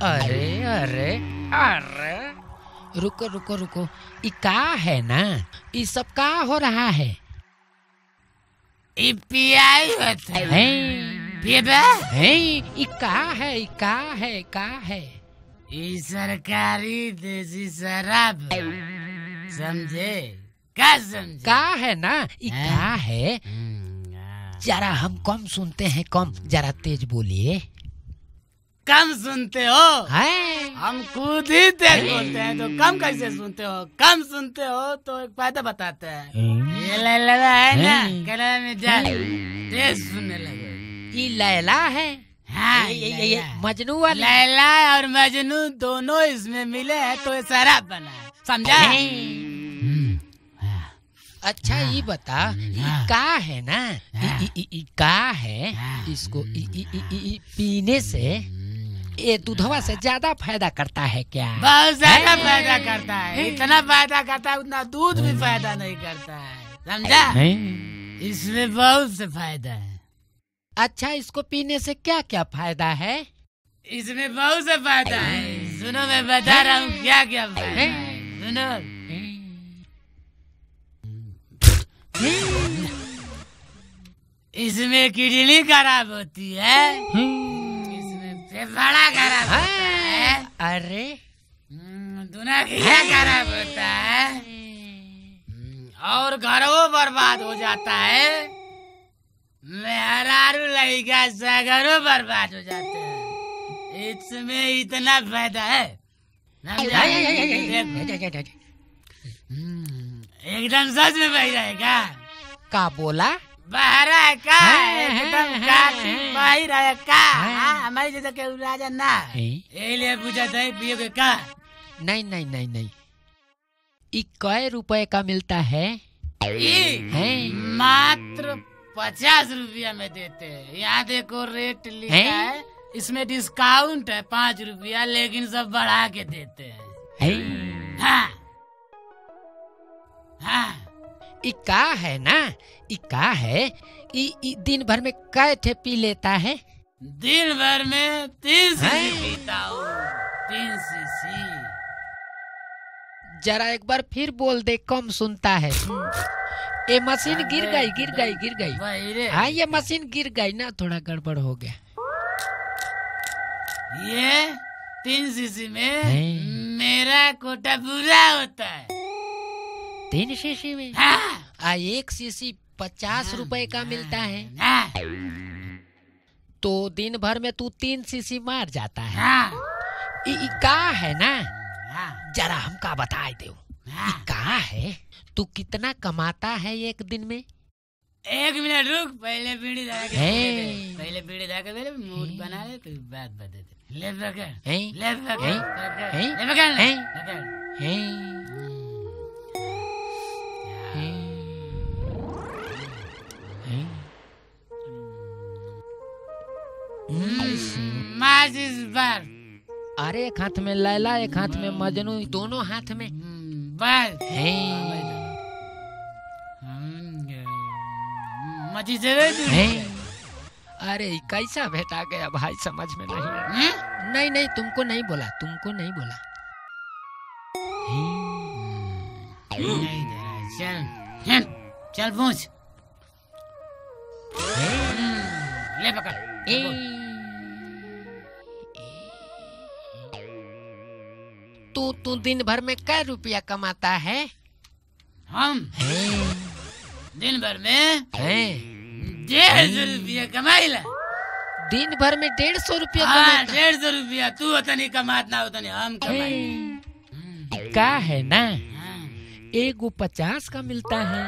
अरे अरे अरे। रुको रुको रुको। ई का है ना? ई सब का हो रहा है? ई होता है हैं? हैं? ई का है ई का है का है। ई सरकारी देसी शराब। समझे? समझे का है ना? ई का है? जरा हम कम सुनते हैं कम। जरा तेज बोलिए। कम सुनते हो? हैं? हम खुद ही तेज बोलते हैं तो कम कैसे सुनते हो? कम सुनते हो तो एक फ़ायदा बताते हैं। ये लैला है ना हैं? में जाए तेज सुनने लगे। लैला है? हाँ ये- ये- ये मजनू वाली। लैला और मजनू दोनों इसमें मिले हैं तो ये शराब बना है। समझा? अच्छा ये बता का है ना? ई का है इसको पीने से ये दूधवा से ज़्यादा फ़ायदा करता है क्या? बहुत ज़्यादा फ़ायदा करता है। इतना फ़ायदा करता है उतना दूध भी फ़ायदा नहीं करता है। समझा? इसमें बहुत से फ़ायदा है। अच्छा इसको पीने से क्या क्या फ़ायदा है? इसमें बहुत से फ़ायदा है। सुनो मैं बता रहा हूँ क्या क्या फ़ायदा है? सुनो। इसमें किडनी खराब होती है इसमें फेफड़ा खराब होता है अरे हम्म, दुनिया खराब होता है हम्म, और घरों बर्बाद हो जाता है मेहरारू लड़का सगरों बर्बाद हो जाते हैं इसमें इतना फ़ायदा है एकदम सच में बह जाएगा का? बोला? बहरा है का? हाँ, एकदम हाँ, काफ़ी हाँ, बाहर है का? हाँ। हाँ, हमारे जैसा के राजा ना। हैं? यही लिए पूछा था पियोगे का? नहीं नहीं नहीं नहीं। ई कै रुपए का मिलता है? मात्र पचास रुपया में देते हैं। यहाँ देखो रेट लिखा है? इसमें डिस्काउंट है पाँच रुपया लेकिन सब बढ़ा के देते हैं? हैं? हाँ। हाँ का है ना? ई का है। ई ई दिन भर में कै ठे पी लेता है? दिन भर में तीन सीसी पीता हूँ। तीन सीसी। जरा एक बार फिर बोल दे कम सुनता है। ये मशीन गिर गई गिर गई गिर गई। हाँ ये मशीन गिर गई ना थोड़ा गड़बड़ हो गया। ये तीन सीसी में मेरा कोटा पूरा होता है। तीन शीशी में। हाँ, आ एक शीशी पचास रुपए का मिलता है। हाँ, तो दिन भर में तू तीन शीशी मार जाता है। हाँ, का है ना? हाँ, जरा हमका बता दो हाँ। का है? तू कितना कमाता है एक दिन में? एक मिनट रुक पहले बीड़ी धरा के हैं? पीने दे। पहले बीड़ी के मेरे मूड बना ले फिर बात बता दे। ले पकड़। हैं? ले पकड़ हैं? हैं? ले पकड़। ले, हैं? पकड़। अरे एक हाथ में लैला एक हाथ में मजनू दोनों हाथ में। बस। हम्म, अरे कैसा भेटा गया भाई समझ में नहीं है? हम्म? नहीं नहीं तुमको नहीं बोला तुमको नहीं बोला। नहीं, नहीं, नहीं। चल चल चल पूछ ले पकड़ ए, तू तू दिन भर में कै रुपया कमाता है? हम? दिन भर में डेढ़ सौ रुपया कमाई ला। दिन भर में डेढ़ सौ रुपया हाँ डेढ़ सौ रुपया तू उतनी कमात ना उतनी हम कमाई। का है ना? एगो पचास का मिलता है।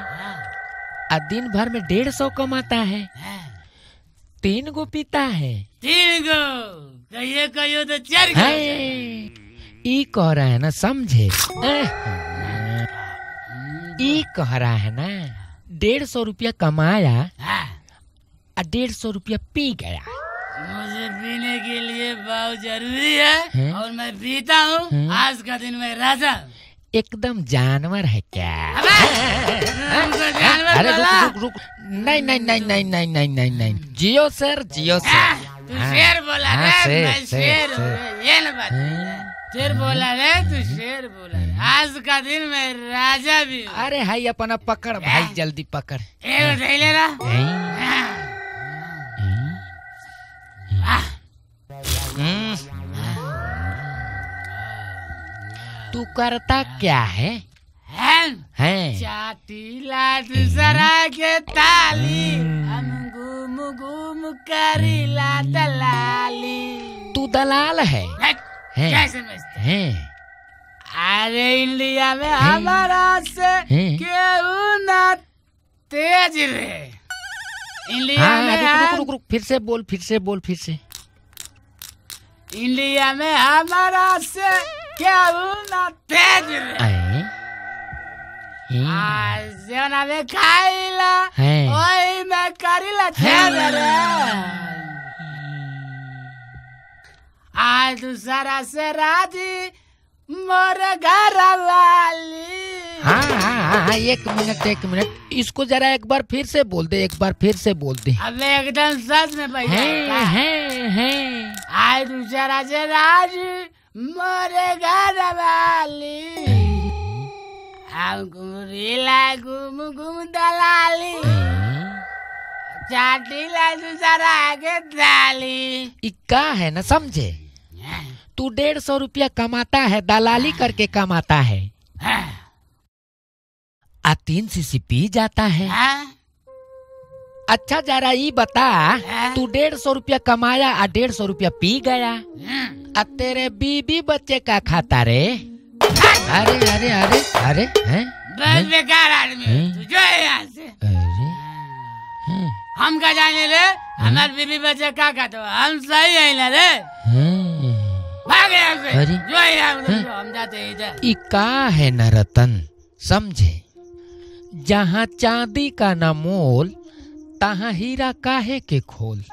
और दिन भर में डेढ़ सौ कमाता है। तीन गो पीता है। तीन गो? कहिए कहियो तो चार गो। ई कह रहा है ना समझे? ई कह रहा है ना डेढ़ सौ रुपया कमाया और डेढ़ सौ रुपया पी गया। मुझे पीने के लिए बहुत ज़रूरी है हैं? और मैं पीता हूँ? आज का दिन मैं राजा हूँ। एकदम जानवर है क्या? अरे रुक रुक रुक। नहीं नहीं नहीं नहीं नहीं नहीं नहीं नहीं। जियो सर जियो सर। तू हाँ, शेर बोला हाँ, रे शेर, मैं हूँ ये बात। शेर बोला रे तू शेर बोला आज का दिन मैं राजा भी अरे हाई अपना पकड़ भाई जल्दी पकड़। थैले ना तू करता क्या है हैं हैं चाटीला दूसरा के ताली हम घूम घूम करीला दलाली तू दलाल है हैं हैं अरे इंडिया में हमारा से क्यों ना तेज रे इंडिया हाँ में रुक रुक रुक रुक फिर से बोल फिर से बोल फिर से। इंडिया में हमारा से खाइला हैं? ओई में करीला छेद रे आज दूसरा से राज़ी मोर घर वाली हाँ हाँ हाँ हाँ एक मिनट एक मिनट इसको जरा एक बार फिर से बोल दे एक बार फिर से बोल दे अब एकदम सच में पैसा हैं हैं हैं आज दूसरा से राज़ी मोर घर वाली हम घूम घूम दलाली। चाटीला दूसरा के दाली ई का है ना समझे? तू डेढ़ सौ रुपया कमाता है दलाली करके कमाता है। आ तीन सीसी पी जाता है। अच्छा जरा ये बता तू डेढ़ सौ रूपया कमाया और डेढ़ सौ रूपया पी गया। आ तेरे बीबी बच्चे का खाता रे। अरे अरे अरे अरे बहुत बेकार आदमी जो यहाँ से। हम का जाने रे? हमारे बीबी बच्चे का खाते। हो हम सही है ना रे? भाग यहाँ से। अरे। जो है यहाँ से, जो हम जाते हैं का है न रतन समझे? जहाँ चांदी का न मोल तहाँ हीरा काहे के खोल?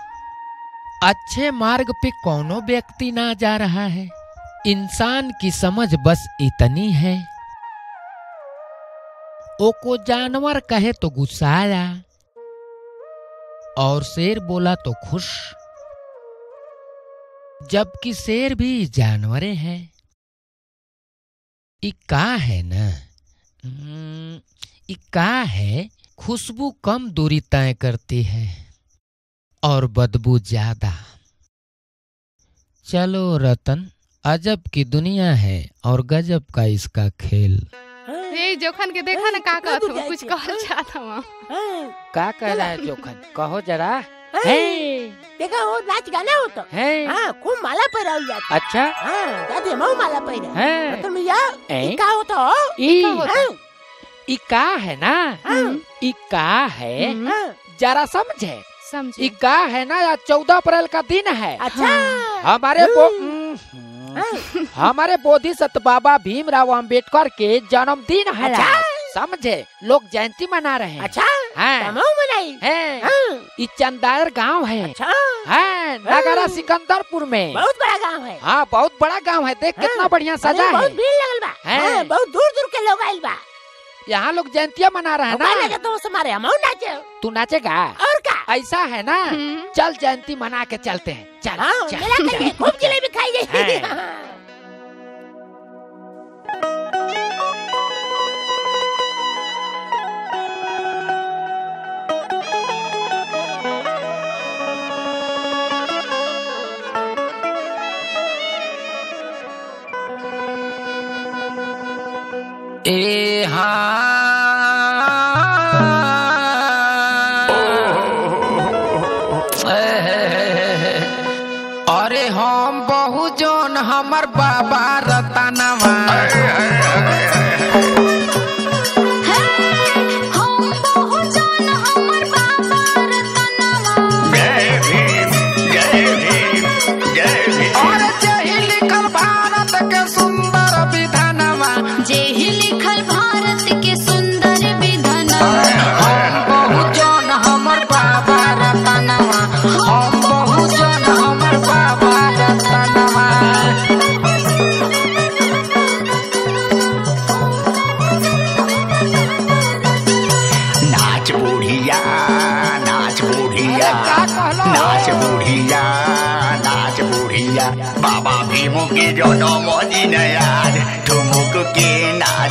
अच्छे मार्ग पे कौनो व्यक्ति ना जा रहा है। इंसान की समझ बस इतनी है। ओ को जानवर कहे तो गुस्साया और शेर बोला तो खुश। जबकि शेर भी जानवरे हैं। इका है ना? हम्म, ई का है खुशबू कम दूरी तय करती है और बदबू ज़्यादा। चलो रतन अजब की दुनिया है और गजब का इसका खेल। ये जोखन के देखा ना का कहत हो कुछ कहल चाहत हूँ का कह रहा है जोखन कहो जरा। देखा वो नाच गाना हो तो। है। हाँ खूब माला पहरावल जाता। अच्छा। हाँ दादी मऊ माला पहरा है। मतलब भैया ए? का होता हो। ई। इका है ना? हाँ। इका है? हम्म। हाँ। जरा समझे। इका है ना या चौदह अप्रैल का दिन है? अच्छा। हाँ। हमारे हम्म। हम्म। हमारे बोधि सत बाबा भीमराव अंबेडकर के जन्मदिन है अच्छा? समझे? लोग जयंती मना रहे हैं। अच्छा। हाँ, है। हाँ। चंदायर गाँव है। अच्छा। हाँ, नगरा सिकंदरपुर में। बहुत बड़ा गाँव है। हाँ बहुत बड़ा गाँव है। देख कितना बढ़िया सजा है। बहुत भीड़ लगल बा। बहुत दूर दूर के लोग आयल बा। यहाँ लोग जयंतिया मना रहे हैं ना। तो हमारे नाचे तू नाचेगा? और क्या? ऐसा है ना। हम्म। चल जयंती मना के चलते हैं। चल, हाँ, चल, चल, चल, चल, चल, चल, चल, चल, खाई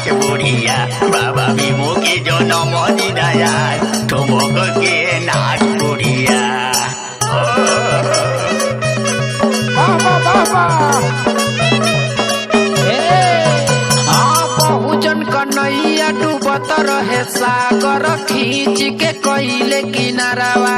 नाच बुढ़िया, बाबा भीमो के जो नम दिनाया तुमक के नाच बुढ़िया। डूबत रहे, सागर खींच के कैले किनारावा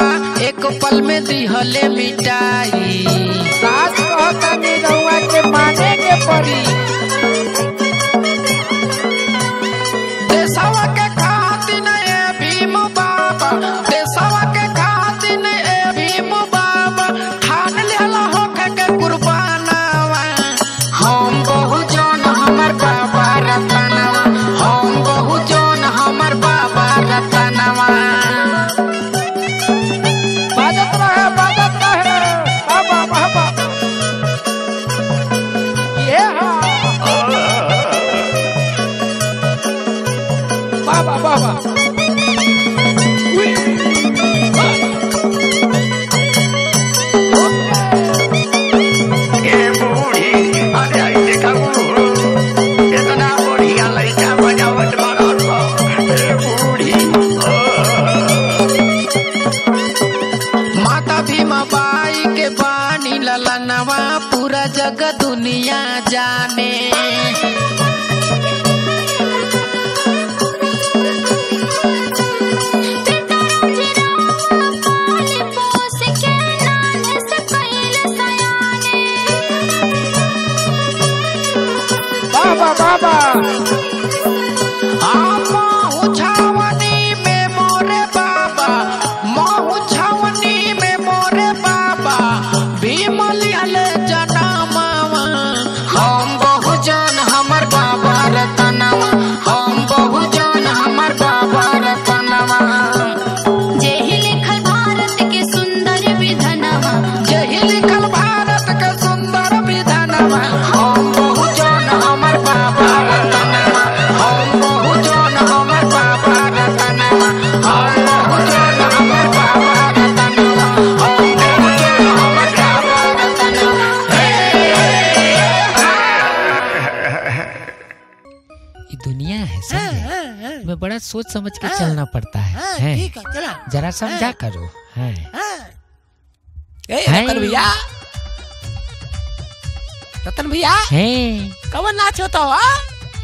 बा। एक पल में दिहले मिटाई। सास कहता के माने के पड़ी। समझा करो। है। रतन भैया। रतन भैया। हैं। कवन नाच होता हो हाँ?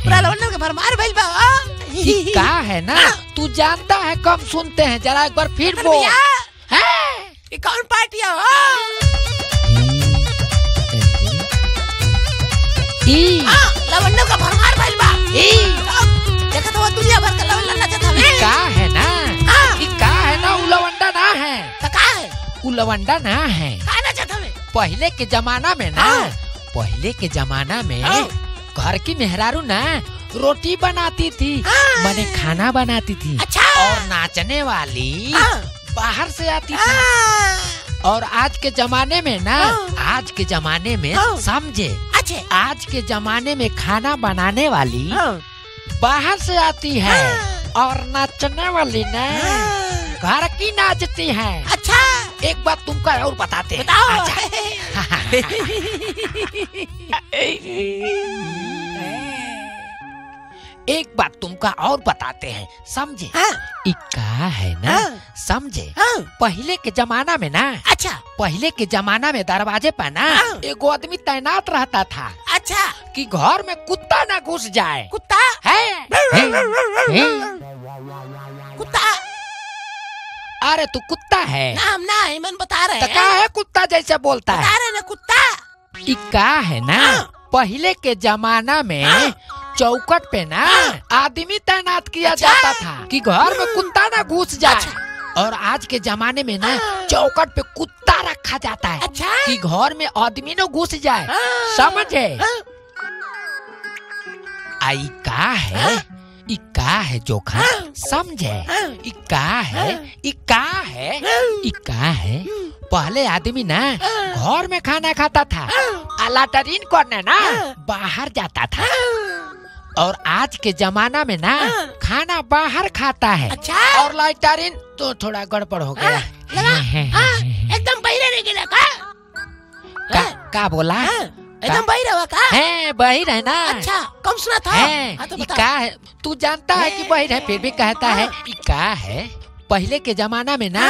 पूरा लवंडर के भरमार भेज बा हाँ? का है ना? तू जानता है कम सुनते हैं जरा एक बार फिर बोल। उलवंडा ना है पहले के जमाना में ना हाँ। पहले के जमाना में हाँ। घर की मेहरारू ना रोटी बनाती थी हाँ। मैंने खाना बनाती थी अच्छा और नाचने वाली। बाहर से आती थी। और आज के जमाने में ना। आज के जमाने में। समझे आज के जमाने में खाना बनाने वाली। बाहर से आती है और नाचने वाली ना घर की नाचती है अच्छा एक बात तुमको और बताते हैं। बताओ। एक बात तुमका और बताते हैं समझे? हाँ। ई का है ना? हाँ। समझे? हाँ। पहले के जमाना में ना? अच्छा। पहले के जमाना में दरवाजे पर ना हाँ। एगो आदमी तैनात रहता था अच्छा। कि घर में कुत्ता ना घुस जाए। कुत्ता? है, है, है। कुत्ता? अरे तू कुत्ता है। नाम ना है मन बता रहे तो हैं। है कुत्ता जैसे बोलता है? बता रहे ना कुत्ता। ई का है ना? हाँ। पहले के जमाना में हाँ। चौकट पे ना आदमी तैनात किया अच्छा। जाता था कि घर में कुत्ता ना घुस जाए। अच्छा। और आज के जमाने में ना चौकट पे कुत्ता रखा जाता है अच्छा। कि घर में आदमी न घुस जाए। हाँ। समझे? हाँ। आई का है। ई का है जोखा हाँ। समझे? हाँ। ई का है। ई का है। ई का है। पहले आदमी ना घर में खाना खाता था। आ लैटरिन करने ना बाहर जाता था। और आज के जमाना में ना खाना बाहर खाता है। अच्छा। और लैटरिन तो थोड़ा गड़बड़ हो गया। हाँ, एकदम बहिरे का का, बोला? हाँ, एकदम बहिरे हुआ का? है बहिर है ना अच्छा कम सुना था। है हाँ, तो का है। तू जानता है कि बहिर है फिर भी कहता है ई का है। पहले के जमाना में ना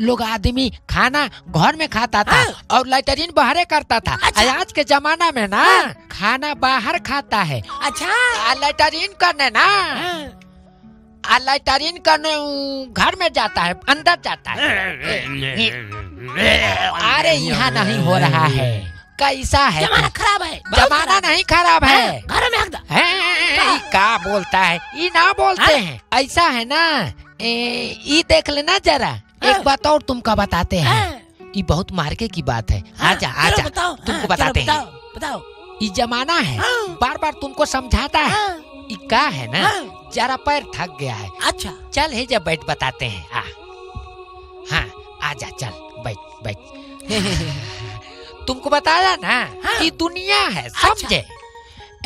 लोग आदमी खाना घर में खाता था और लैटरिन बाहरे करता था। अच्छा। आज के जमाना में ना खाना बाहर खाता है। अच्छा। लैटरिन करने ना। लैटरिन करने घर में जाता है अंदर जाता है। अरे यहाँ नहीं हो रहा है। कैसा है जमाना खराब है जमाना नहीं खराब है हाँ, घर में हक है का बोलता है? ई ना बोलते हैं। ऐसा है ना? ई देख लेना जरा। एक बात और तुमको बताते हैं। ये बहुत मार्के की बात है। आजा आजा। बताओ। तुमको हाँ, बताते हैं। बताओ ये जमाना है। हाँ। बार बार तुमको समझाता है। हाँ, ये का है ना? हाँ। जरा पैर थक गया है। अच्छा। चल है जब बैठ बताते हैं। हाँ आजा चल बैठ बैठ। तुमको बताया ना हाँ। ये दुनिया है समझे?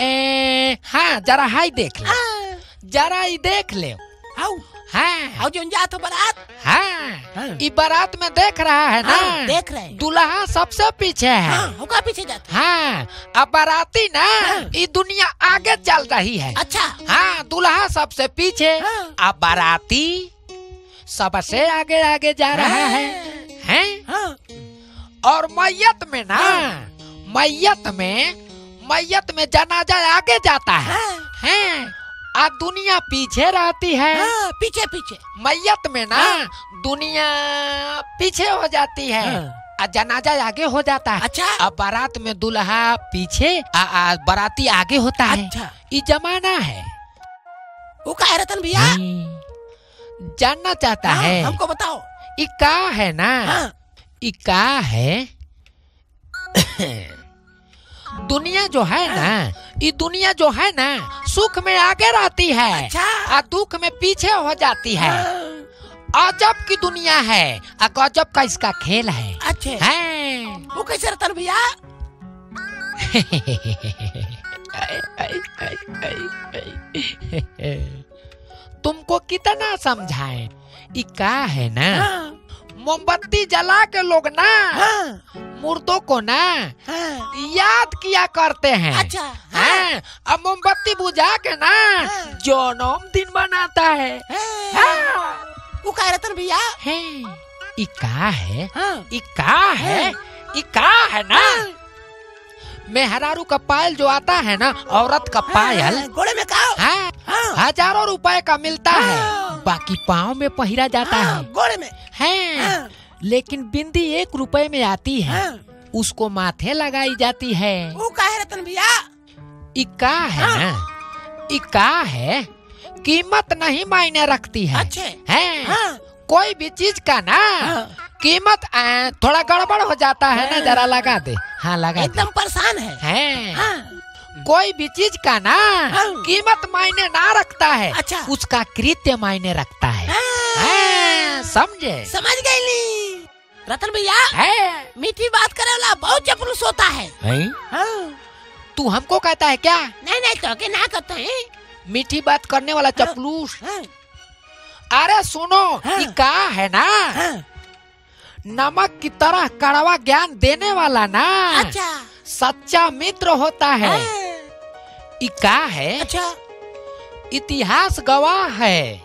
ए, हाँ जरा हाई देख ले। हाँ, जरा ये देख ले। आओ हाँ। आओ जो जा तो बारात? हाँ। ये बारात में देख रहा है ना? हाँ, देख रहे हैं। दूल्हा सबसे पीछे है। हाँ पीछे जाता हाँ। अब बाराती ना ये दुनिया आगे चल रही है। अच्छा। हाँ दूल्हा सबसे पीछे। हाँ। अब बाराती सबसे आगे आगे जा रहा है। हैं? हाँ। और मैयत में ना मैयत में मैयत में जनाजा आगे जाता है। हाँ, हैं आ दुनिया पीछे रहती है। हाँ, पीछे पीछे। मैयत में ना दुनिया पीछे हो जाती है हाँ। आ जनाजा आगे हो जाता है। अच्छा। अब बारात में दूल्हा पीछे आ, आ, बाराती आगे होता है। अच्छा। ये जमाना है। वो का है रतन भैया? जानना चाहता हाँ, है। हमको बताओ। ये का है ना? ये का है? दुनिया जो है ना ये दुनिया जो है ना सुख में आगे रहती है अच्छा? और दुख में पीछे हो जाती है। अजब की दुनिया है और गजब का इसका खेल है। अच्छे। है। वो कैसे रतन भैया? तुमको कितना समझाए? इका है ना। मोमबत्ती जला के लोग ना हाँ। मुर्दों को ना हाँ। याद किया करते हैं अच्छा हाँ। हाँ। अब मोमबत्ती बुझा के ना जन्मदिन मनाता है वो का है रतन भैया है इका है हाँ। का है हाँ। का है ना मेहरारू का पायल जो आता है ना औरत का पायल। घोड़े में का हाँ, हज़ारों रुपए का मिलता है। बाकी पाँव में पहिरा जाता है घोड़े में। है लेकिन बिंदी एक रुपए में आती है। उसको माथे लगाई जाती है। वो का है रतन भैया? इका है ना? इका है। कीमत नहीं मायने रखती है। अच्छे। है। कोई भी चीज़ का ना कीमत आ, थोड़ा गड़बड़ हो जाता है ना जरा लगा दे। हाँ लगा एकदम परेशान है। है। कोई भी चीज़ का ना कीमत मायने ना रखता है अच्छा। उसका कृत्य मायने रखता है। हैं, समझे? समझ गई ली। रतन भैया है। मीठी बात करे वाला बहुत चपलूस होता है। हैं? हाँ। तू हमको कहता है क्या? नहीं नहीं तो के ना कहते हैं। मीठी बात करने वाला चपलूस। अरे सुनो ये का है ना? नमक की तरह कड़वा ज्ञान देने वाला ना। अच्छा। सच्चा मित्र होता है। ये का है? अच्छा। इतिहास गवाह है।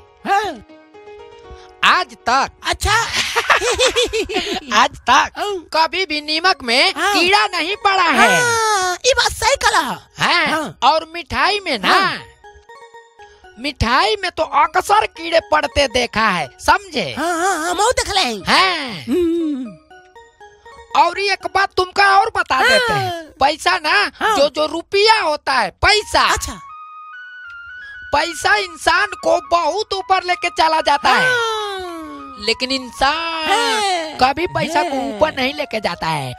आज तक। अच्छा। आज तक कभी भी नीमक में कीड़ा नहीं पड़ा है। ये बात सही कला है। और मिठाई में ना। मिठाई में तो अक्सर कीड़े पड़ते देखा है समझे? हाँ हाँ देख रहे हैं। और एक बात तुमको और बता हाँ। देते हैं। पैसा ना हाँ। जो जो रुपया होता है पैसा। अच्छा। पैसा इंसान को बहुत ऊपर लेके चला जाता हाँ। है। लेकिन इंसान कभी पैसा को ऊपर नहीं लेके जाता है।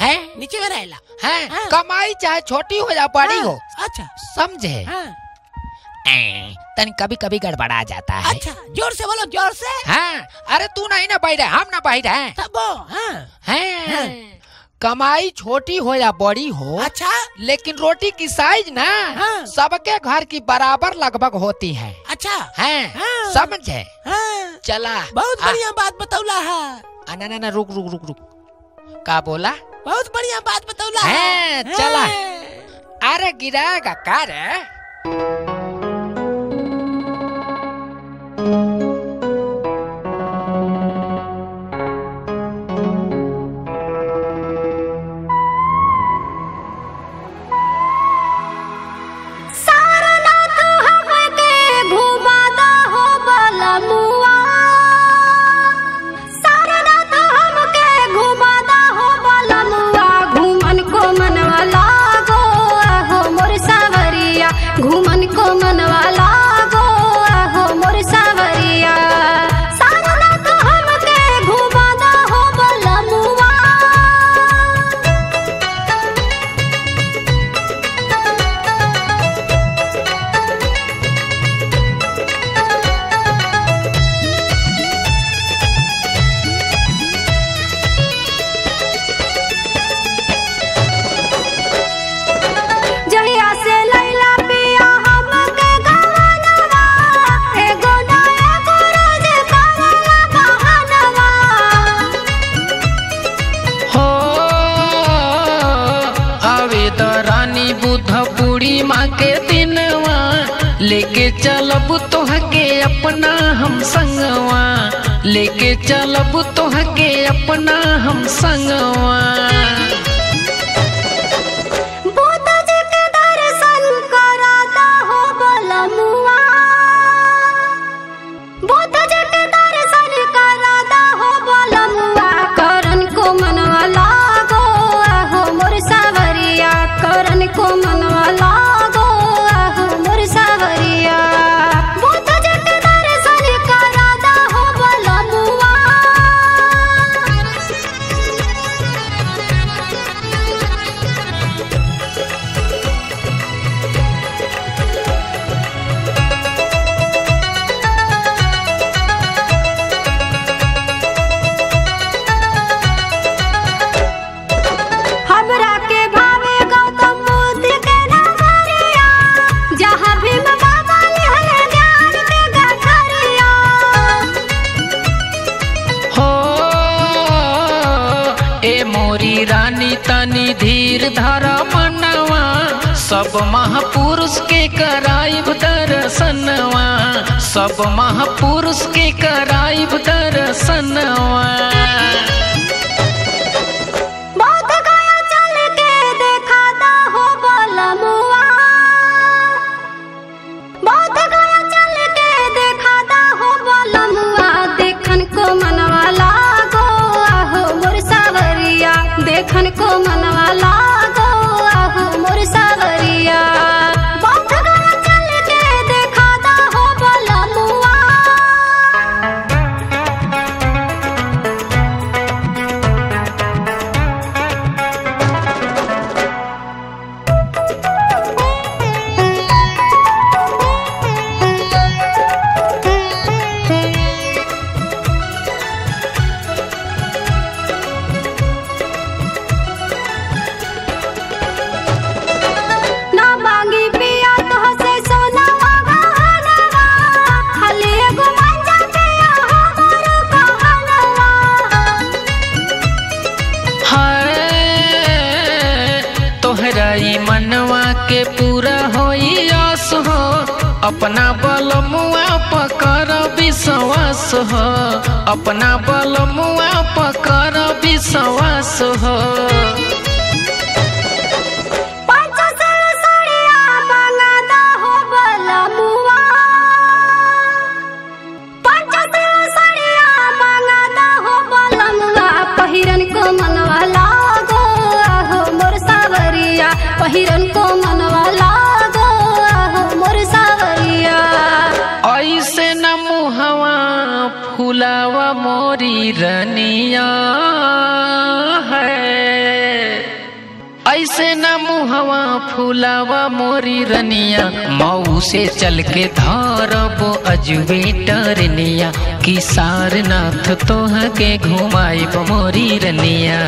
है। नीचे में रहेला। है? कमाई चाहे छोटी हो या बड़ी हो। अच्छा। समझे? ए, तन कभी कभी गड़बड़ा जाता है। अच्छा ज़ोर से बोलो ज़ोर से। हाँ अरे तू नहीं ना बैठ हम ना बैठ है। तब हाँ। हैं। कमाई छोटी हो या बड़ी हो अच्छा। लेकिन रोटी की साइज़ ना हाँ। सबके घर की बराबर लगभग होती है। अच्छा। है हाँ। समझे? हाँ। चला बहुत बढ़िया बात बतौला है। ना ना ना रुक रुक रुक रुक। का बोला? बहुत बढ़िया बात बतौला है। चला। हाँ। अरे गिराएगा का रे amor. रनिया है। ऐसे न मुहवा फूलावा मोरी रनिया। मऊ से चल के धरब अजबे टरनिया किसारनाथ तोह के घुमाई मोरी रनिया।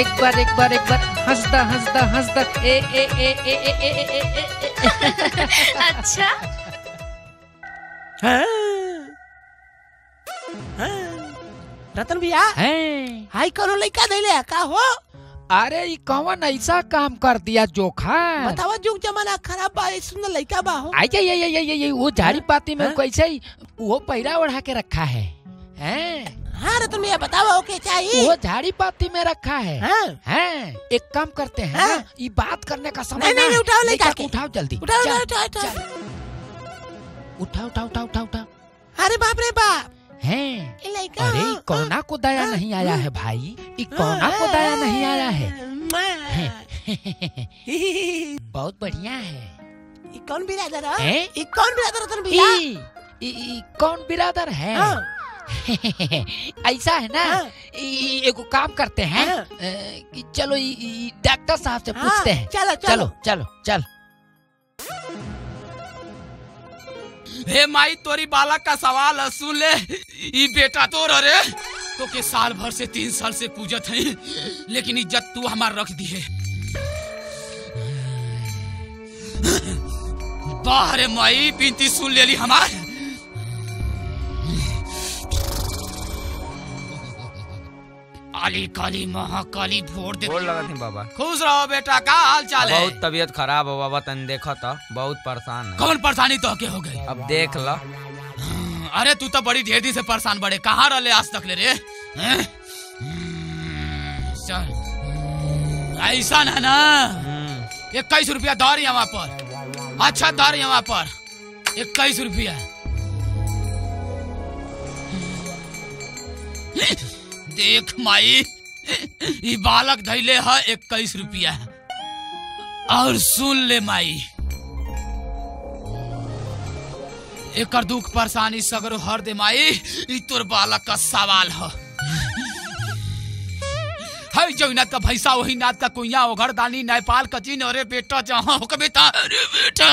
एक बार एक बार एक बार। हंसदा हंसदा हंसदा। ए ए ए ए ए ए ए ए ए अच्छा। रतन भैया। हैं। हाई करो लइका दैले का हो? अरे ई कौन ऐसा काम कर दिया जोखा? बतावा जुग जमाना खराब बा ई सुंदर लइका बा हो। आई ये ये ये ये ये वो झाड़ी पाती में हाँ? कैसे वो पैरा ओढ़ा के रखा है। हैं। हाँ रतन भैया बताओ ओके चाहिए? वो झाड़ी पाती में रखा है। हाँ? हैं एक काम करते हैं हाँ? ना ये बात करने का समय नहीं, नहीं, नहीं, उठाओ है। लइका उठाओ जल्दी। उठाओ उठाओ उठाओ चल। उठा उठा उठा उठा उठा अरे बाप रे बाप। हैं। अरे कौना को दया नहीं आया है भाई? ई कौना को दया नहीं आया है? बहुत बढ़िया है। कौन बिरादर है? कौन बिरादर कौन बिरादर है? हाँ। ऐसा है ना? हाँ। एगो काम करते हैं हाँ। कि चलो डॉक्टर साहब से हाँ, पूछते हैं। चलो, चलो। चलो चल हे माई तोरी बालक का सवाल सुन ले। ई बेटा तोर अरे तो के साल भर से तीन साल से पूजत है लेकिन इज़्ज़त तू हमार रख दी है। बाहरे माई बिनती सुन लेली हमार। काली काली महाकाली भोर दे। लगत है बाबा। खुश रहो बेटा का हाल चाल है। बहुत तबीयत खराब हो बाबा तन देखा था बहुत परेशान है। कौन परेशानी तो के हो गई? अब देख लो। अरे तू तो बड़ी ढेर से परेशान बड़े। कहाँ रहे आज तक ले रे? चल। ऐसा ना ना। इक्कीस रुपया दर यहाँ पर। अच्छा दर यहाँ पर। इक्कीस रुपया। देख माई ई बालक धैले है इक्कीस रुपया। और सुन ले माई, एकर दुख परेशानी सगरो हर दे माई ई तोर बालक का सवाल ह। है जो नाथ का भैसा, वही नाथ का कुइया ओघर दानी, नेपाल का चीन, अरे बेटा जहाँ हो बेटा। अरे बेटा।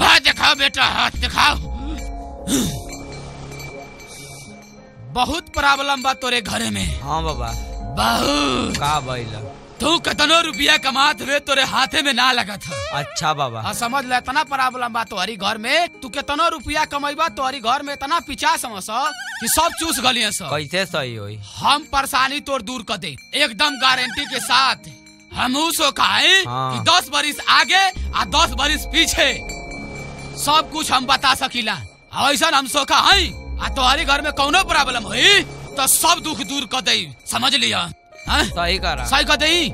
हाथ दिखाओ बेटा, हाथ दिखाओ। बहुत प्रॉब्लम बा तोरे घरे में। हाँ बाबा। बहुत। का भइल? तू कितनो रुपया कमात हुए तोरे हाथे में ना लगा था अच्छा बाबा। हाँ समझ ले इतना प्रॉब्लम बा तोहरी घर में तू कितनो रुपया कमाईबा तोहरी घर में इतना पिछा समझ कि सब चूस गलिए सब कैसे सही होई? हम परेशानी तोर दूर कर दे एकदम गारंटी के साथ। हम सो खाए हाँ। कि दस बरिस आगे आ दस बरिस पीछे। सब कुछ हम बता सकीला। आ ऐसा हम सोखा है। आ तोहरी घर में कौनो प्रॉब्लम हुई तो सब दुख दूर कर दे। समझ लिया? हाँ? सही करा सही कर दई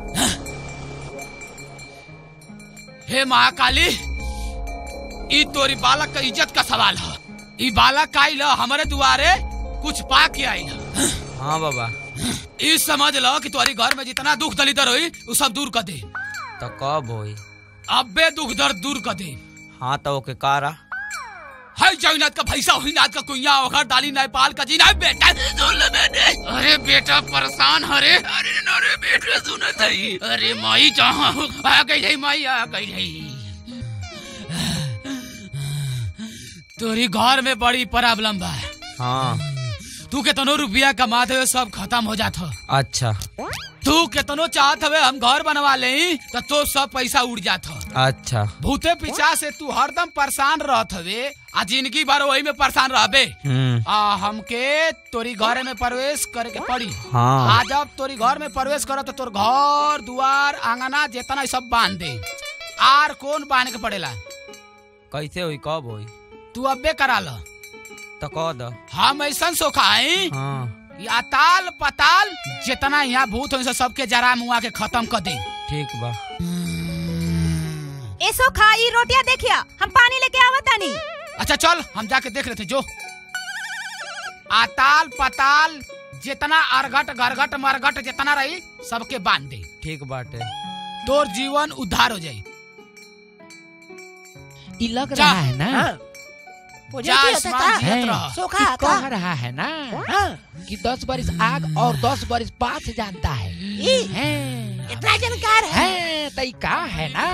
हे? महाकाली ई तोरी बालक का इज़्ज़त का सवाल है। ई बालक आइल हमारे दुआरे कुछ पा के आइल हाँ। बाबा। ई समझ लो कि तुम्हारी घर में जितना दुख दलिदर हुई वो सब दूर कर दे। तो कब होई? अबे दुख दर्द दूर कर दे। हाँ तो ओके कारा हाय जगन्नाथ का भैसा हुईनाथ का कुइया ओखर डाली नेपाल का जीना बेटा सुन ले बेटे। अरे बेटा परेशान हरे अरे अरे बेटा सुन थई अरे माई जहाँ हो, आ गई है माई आ गई है। तोरी घर में बड़ी प्रॉब्लम बा हाँ। तू केतनो रुपया कमाते हुए सब खत्म हो जात हो। अच्छा। तू केतनो चाहत हवे हम घर बनवा ले तो तो सब पैसा उड़ जात हो। अच्छा। भूते पीछा से तू हरदम परेशान रहत हवे आ ज़िंदगी भर वही में परेशान रहबे। हम्म। आ हमके तोरी घर में प्रवेश करे के पड़ी। हाँ। आ जब तोरी घर में प्रवेश कर तो तोर घर दुआर आंगना जितना सब बाँध। दे आर कौन बाँध के पड़ेला? कैसे हुई कब हुई? तू अबे करा ल। तो कह दो। हम ऐसा सोखाई हाँ। या ताल पताल जितना यहाँ भूत हो सबके जरा मुआ के खत्म कर दे। ठीक बा। ऐसो खाई रोटियाँ देखिया हम पानी लेके आवत तानी अच्छा चल हम जाके देख लेते जो। आताल पताल जितना अरघट गरगट मरगट जितना रही सबके बाँध दे। ठीक बाटे। तोर जीवन उद्धार हो जाई ये लग रहा है ना? हाँ। मुझे होता था। है। कि कह रहा है ना कि दस बरिस आग और दस बरिस पाथ जानता है हैं। इतना जानकार है। हैं, तो का है ना?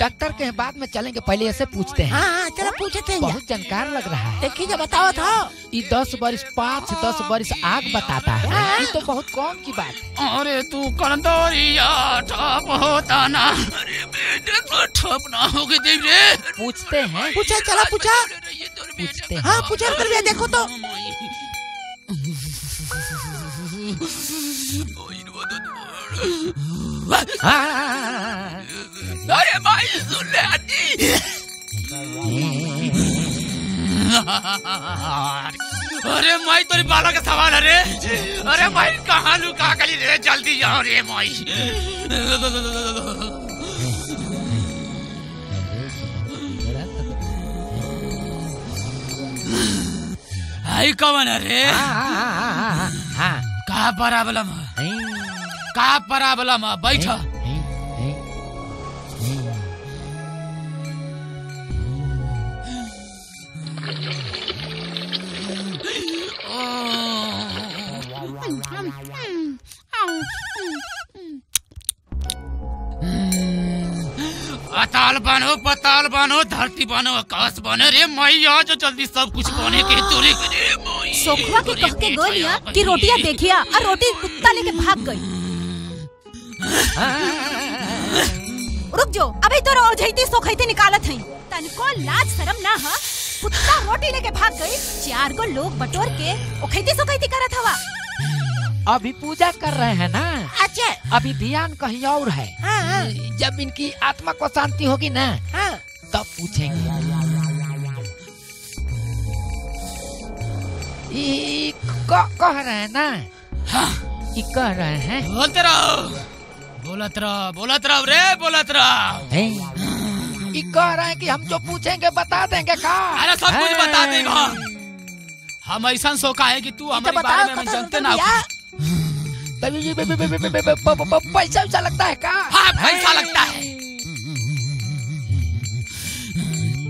डॉक्टर के बाद में चलेंगे पहले ऐसे पूछते हैं। हाँ हाँ चलो पूछते हैं। बहुत जानकार लग रहा है। देखिए जब बताओ था ये दस बरिस पाँच दस बरिस आग बताता है। ये तो बहुत कम की बात है? अरे तू कंदोरिया ठप होता ना। अरे बेटे तो ठप ना हो गई देख रे पूछते हैं। पूछा चला पूछा। पूछते हैं। हाँ पूछा देखो तो। अरे भाई सुन ले अरे माई तोरी बाला का सवाल है रे। अरे माई कहाँ लुका गली? रे जल्दी जाओ रे माई। आई कवन है रे? का प्रॉब्लम है का प्रॉब्लम बैठ अताल बनो पताल बनो धरती बनो आकाश बनो। रे मैया जो जल्दी सब कुछ बने के तोरे सोखवा के कह के गोलिया कि रोटियाँ देखिया और रोटी कुत्ता लेके भाग गई। रुक जो अभी तो ओझैती सोखैती निकालत हई तनको लाज शरम ना हा? कुत्ता रोटी लेके भाग गई चार गो लोग बटोर के ओखैती सोखैती करत हवा। अभी पूजा कर रहे हैं ना? अच्छा। अभी ध्यान कहीं और है। हाँ, हाँ। जब इनकी आत्मा को शांति होगी ना हाँ। तब पूछेंगे। ये कह रहे हैं ना? ये कह रहे हैं। बोलते रहो। बोलत रहो बोलत रहो रे बोलत रहो कह रहे हैं कि हम जो पूछेंगे बता देंगे का अरे सब कुछ बता देगा। हम ऐसा सोखा है कि तू हमारे बारे में हमें जानते ना प- प- पैसा वैसा लगता है का हाँ? पैसा लगता है।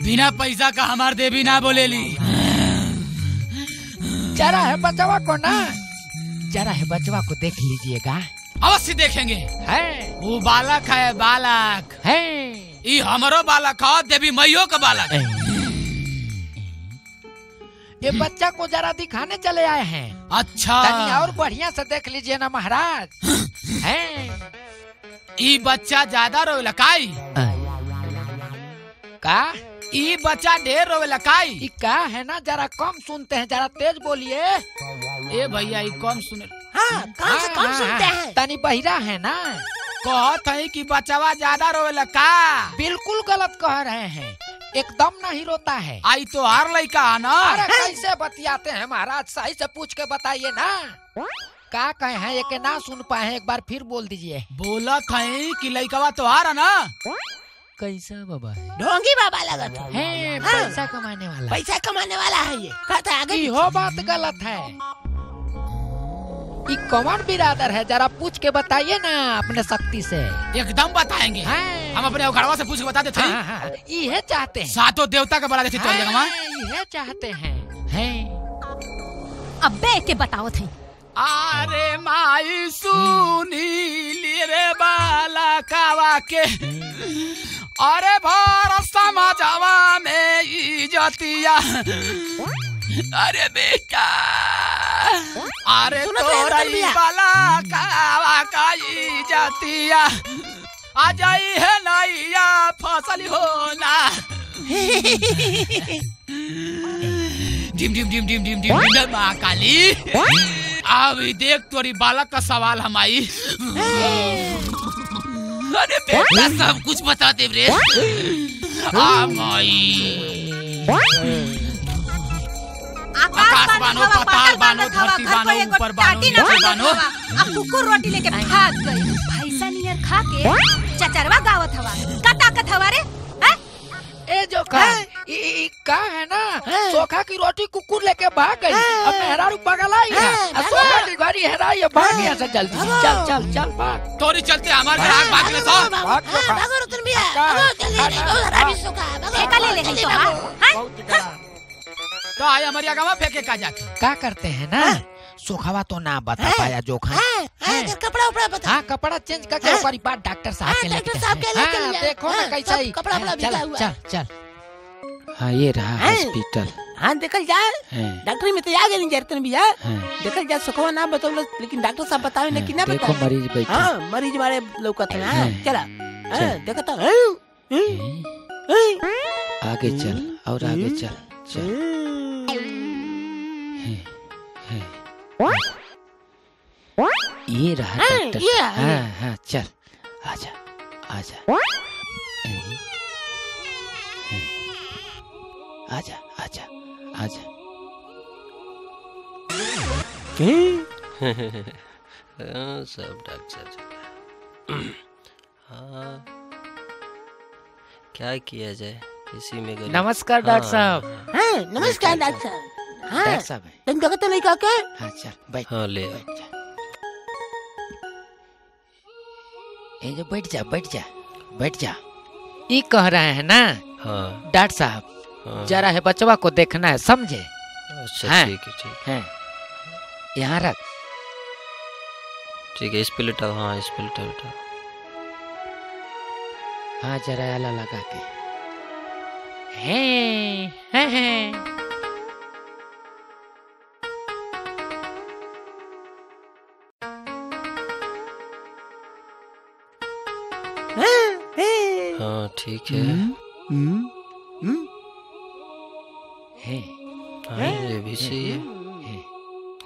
बिना पैसा का हमार देवी ना बोलेली। जरा है बचवा को ना? जरा है बचवा को देख लीजिएगा। अवश्य देखेंगे। है। वो बालक है बालक। है। ई हमरो बालक है देवी मैयो का बालक है। ये बच्चा को जरा दिखाने चले आए हैं। अच्छा। और बढ़िया से देख लीजिए ना महाराज। है। ई बच्चा ज़्यादा रोवेला काई का? ई बच्चा ढेर रोवेला काई ई का है ना? जरा कम सुनते हैं जरा तेज बोलिए। ए भैया ई कम सुने। हाँ कौन से कौन सुनते हैं। तनी बहिरा है ना। कहत है कि बच्चावा ज़्यादा रोवेला का? बिल्कुल गलत कह रहे हैं। एकदम नहीं रोता है। आई तो हार लड़का है ना। अरे कैसे बतियाते हैं महाराज? सही से पूछ के बताइए ना। का कहे हैं ये के ना सुन पाए एक बार फिर बोल दीजिए। बोला है कि लड़कावा तो हार है ना। कैसा बाबा है? ढोंगी बाबा लगत है। है हाँ। पैसा कमाने वाला। पैसा कमाने वाला है ये। कहता आगे हो बात गलत है। ई कौन बिरादर है? जरा पूछ के बताइए ना अपने शक्ति से। एकदम बताएँगे। हाँ। हम अपने घरवा से पूछ के बता देते हाँ, हैं हाँ, हाँ, चाहते हैं। सातों देवता का बड़ा देते चल हाँ, इहे चाहते हैं। हैं। अबे के बताओ थे अरे माई सुनी रे बाला कावा के। अरे भर समाजवा में इजतिया। अरे बेटा। अरे तो यार तोरा उतर भैया। बाला कावा का इजतिया आ जाई है नैया फ़सल होना डिम डिम डिम डिम डिम डिम डिम माँ काली। अब देख तोरी बालक का सवाल हम आई। अरे बेटा सब कुछ बता दे रे। आ माई। आकाश बानो पताल बानो धरती बानो ऊपर बानो नीचे बानो अब कुकुर रोटी लेके भाग गई। भैसा नियर खा के चचरवा गावत हवा। का ताकत हवा रे ए जो का ई ई का है ना? सोखा की रोटी कुकुर लेके भाग गई। अब मेहरारू पगलाई है अब सोखा की घड़ी हेराई है भाग यहाँ से जल्दी। चल चल चल भाग। तोरी चलते हमारे ग्राहक भाग ले तो भाग भागो रतन भैया। भागो जल्दी। भागो हरामी सुखा भागो। ले ले तो हाँ? तो आई हमारी आगामा फेंके का जाके का करते हैं ना? सोखावा तो ना बता पाया जोखा। हाँ, कपड़ा उपड़ा बता। हाँ कपड़ा चेंज करके हाँ। ओकरी बाद डॉक्टर साहब के लेके हाँ, देखो ना हाँ, कैसा ही कपड़ा हाँ, उपड़ा चल हुआ चल चल। हाँ ये रहा हाँ। हॉस्पिटल हाँ देखल जा। हाँ। डॉक्टर में तो आ गए जरतन भैया हाँ। देखल जा सुखवा ना बताओ लेकिन डॉक्टर साहब बतावे ना कि ना देखो मरीज़ बैठे। हाँ मरीज़ मारे लौकत है हाँ, हाँ। चला। हाँ, चल। देखो तो हाँ, हाँ, हाँ। आगे चल और आगे चल। ये रहा हाँ। हाँ हाँ चल। आजा आजा। आजा आजा आजा। हाँ, सब डॉक्टर हाँ। क्या किया जाए? इसी में गरीब- नमस्कार डॉक्टर हाँ, साहब। हाँ, नमस्कार डॉक्टर साहब। हाँ। डॉक्टर साहब। है तुम देखो तो नहीं कहा के हाँ चल बैठ। हाँ ले। बैठ जा। ये जो बैठ जा बैठ जा बैठ जा। ये कह रहे हैं ना? हाँ। डॉक्टर साहब हाँ। जरा है बचवा को देखना है समझे? अच्छा हाँ। ठीक है ठीक हैं। यहाँ रख। ठीक है इस पे लेटाओ हाँ इस पे लेटाओ लेटाओ हाँ जरा आला लगा के। हैं हैं हैं। हाँ ठीक है। हाँ ये भी सही है।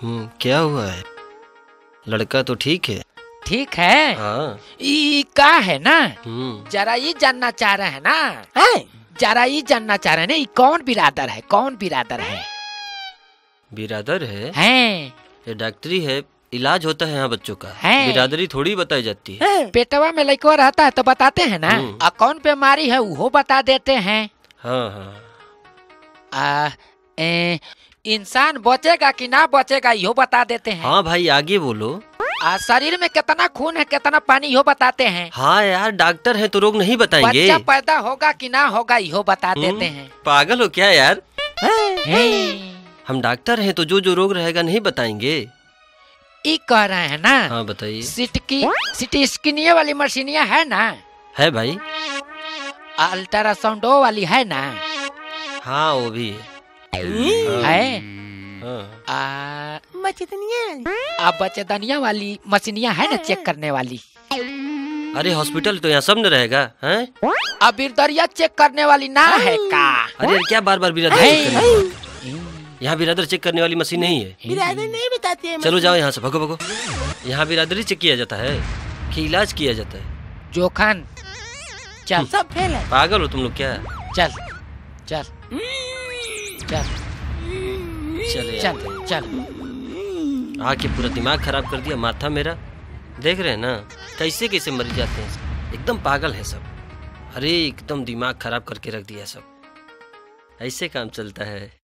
हम्म। क्या हुआ है? लड़का तो ठीक है। ठीक है? हाँ। ये का है ना? हम्म। जरा ये जानना चाह रहे हैं ना? जरा ये जानना चाह रहे हैं। ना कौन बिरादर है? कौन बिरादर है? बिरादर है? हैं। ये डॉक्टरी है इलाज होता है यहाँ बच्चों का। है। बिरादरी थोड़ी बताई जाती है। पेटवा में लड़का रहता है तो बताते हैं ना। हम्म। और कौन बीमारी है वो बता देते हैं। हाँ हाँ। इंसान बचेगा कि ना बचेगा यो बता देते हैं। हाँ भाई आगे बोलो। आ, शरीर में कितना खून है कितना पानी यो बताते हैं। हाँ यार डॉक्टर है तो रोग नहीं बताएँगे। बच्चा पैदा होगा कि ना होगा यो बता हम्म, देते हैं। पागल हो क्या यार। हम डॉक्टर हैं तो जो जो रोग रहेगा नहीं बताएँगे। ई कह रहे हैं ना हाँ बताइए। सिटकी सिटी स्किनिया वाली मशीनिया है ना? है भाई। अल्ट्रासाउंडो वाली है ना? हाँ वो भी है। है? हाँ। आ, बचतनिया आ बचदनिया वाली मशीनिया है ना चेक करने वाली? अरे हॉस्पिटल तो यहाँ सब न रहेगा हैं? अब बिरदरिया चेक करने वाली ना है। का? अरे क्या बार बार बिरादर है। यहाँ बिरादर चेक करने वाली मशीन नहीं है। बिरादर नहीं बताते हैं चलो जाओ यहाँ से भगो भगो। यहाँ बिरादरी चेक किया जाता है कि इलाज किया जाता है। जोखन चल। सब फेल है। पागल हो तुम लोग क्या? चल चल। चल। चले। चल चल। आके पूरा दिमाग खराब कर दिया माथा मेरा। देख रहे हैं ना, कैसे कैसे मर जाते हैं एकदम पागल है सब। अरे एकदम दिमाग खराब करके रख दिया सब। ऐसे काम चलता है।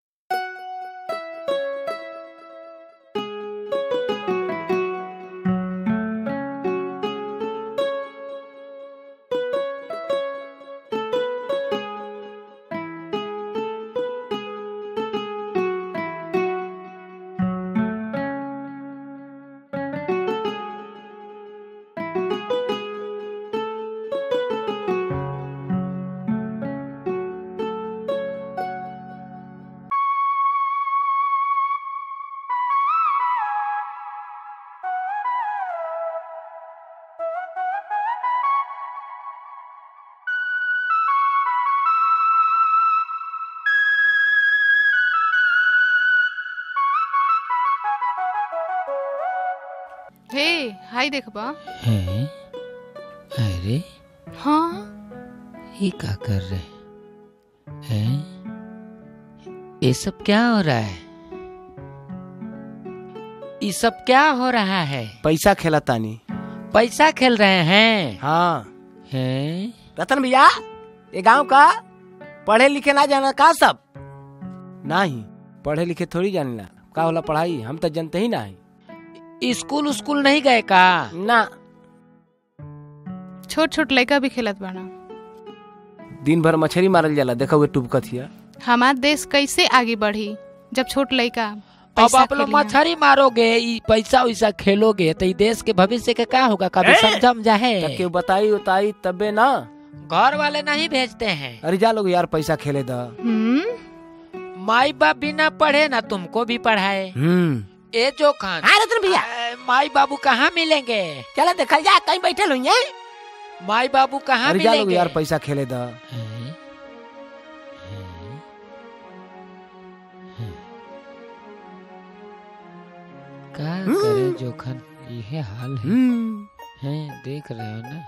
देखबा हैं? अरे। हाँ। ये क्या कर रहे हैं? ये सब क्या हो रहा है? ये सब क्या हो रहा है? पैसा खेला तानी। पैसा खेल रहे हैं? हाँ। हैं? रतन भैया ये गाँव का पढ़े लिखे ना जाना का सब? नहीं पढ़े लिखे थोड़ी जाने का होला पढ़ाई? हम तो जानते ही ना है स्कूल स्कूल नहीं गए का? ना। छोट छोट लड़का भी खेलत बाना दिन भर मछली मारल जाला देखा हुए टुबकत हिया हमार देश कैसे आगे बढ़ी जब छोट लड़का अब आप लोग मछली मारोगे पैसा वैसा खेलोगे तो देश के भविष्य का क्या होगा कभी! समझम जाए तब के बताई उताई तबे ना। घर वाले नहीं भेजते हैं। अरे जा लोग यार पैसा खेले दा। माई बाप बिना पढ़े ना तुमको भी पढ़ाए। हम्म। ए जो खान। हाँ रतन भैया। माई बाबू कहाँ मिलेंगे? चलो देखल जा कहीं बैठे हुई है? माई बाबू कहाँ मिलेंगे? यार पैसा खेले दा। क्या करे जोखन ये हाल है। हैं देख रहे हो ना?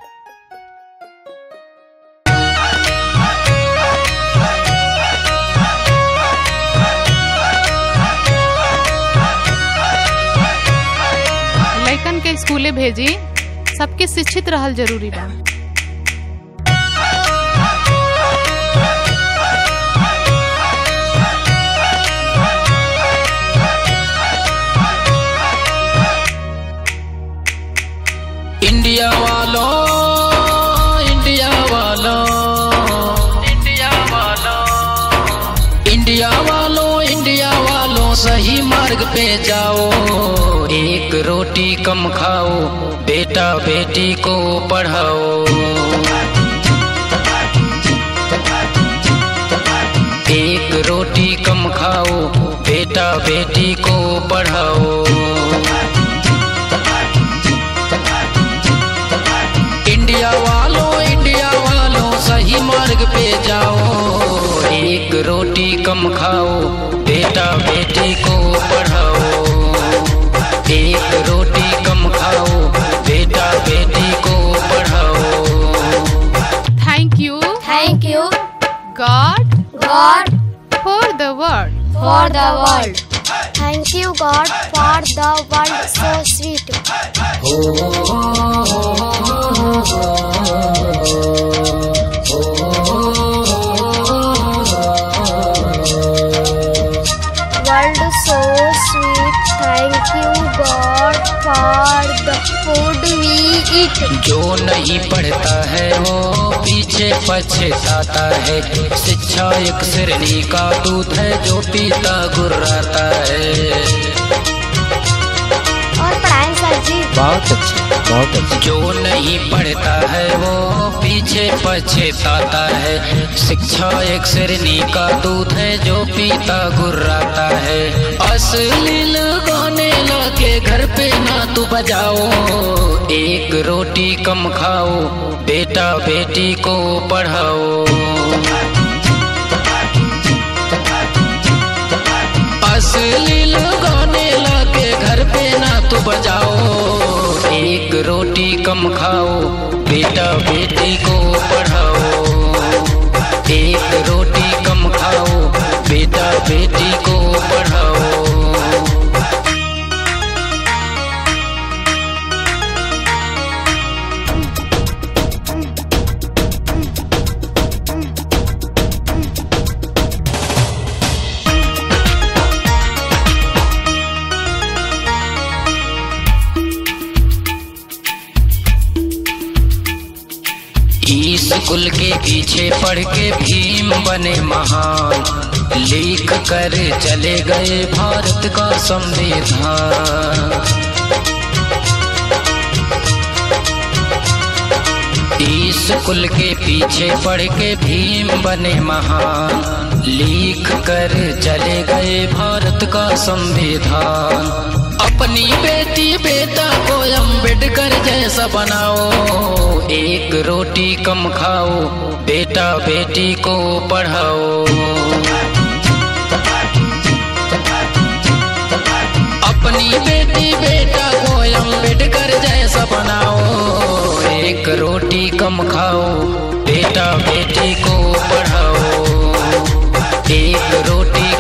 के स्कूले भेजी सबके शिक्षित रहल ज़रूरी बा। इंडिया वालों इंडिया वालों। इंडिया वालों। इंडिया वालों इंडिया वालों सही मार्ग पे जाओ। एक रोटी कम खाओ, बेटा बेटी को पढ़ाओ। एक रोटी कम खाओ, बेटा बेटी को पढ़ाओ। इंडिया वालों इंडिया वालों, सही मार्ग पे जाओ। एक रोटी कम खाओ, बेटा बेटी एक रोटी कम खाओ बेटा बेटी को पढ़ाओ। Thank you thank you God God for the world for the world thank you God for the world so sweet world so sweet. Thank you god for the food we जो नहीं पढ़ता है वो पीछे पछताता है। शिक्षा एक श्रेणी का दूध है जो पीता गुर्राता है। और पढ़ाए सर जी। बहुत अच्छे बहुत अच्छे। जो नहीं पढ़ता है वो पीछे पछताता है। शिक्षा एक श्रेणी का दूध है जो पीता गुर्राता है। अश्लील गाने लाके घर पे ना तू बजाओ। एक रोटी कम खाओ, बेटा बेटी को पढ़ाओ। अश्लील गाने लाके घर पे ना तू बजाओ। एक रोटी कम खाओ, बेटा बेटी को पढ़ाओ। एक रोटी कम खाओ, बेटा बेटी को पढ़ाओ। स्कूल के पीछे पढ़ के भीम बने महान। लिख कर चले गए भारत का संविधान। इस कुल के पीछे पढ़ के भीम बने महान। लिख कर चले गए भारत का संविधान। अपनी बेटी बेटा अंबेडकर जैसा बनाओ। एक रोटी कम खाओ, बेटा बेटी को पढ़ाओ। अपनी बेटी बेटा को अंबेडकर जैसा बनाओ। एक रोटी कम खाओ, बेटा बेटी को पढ़ाओ। एक रोटी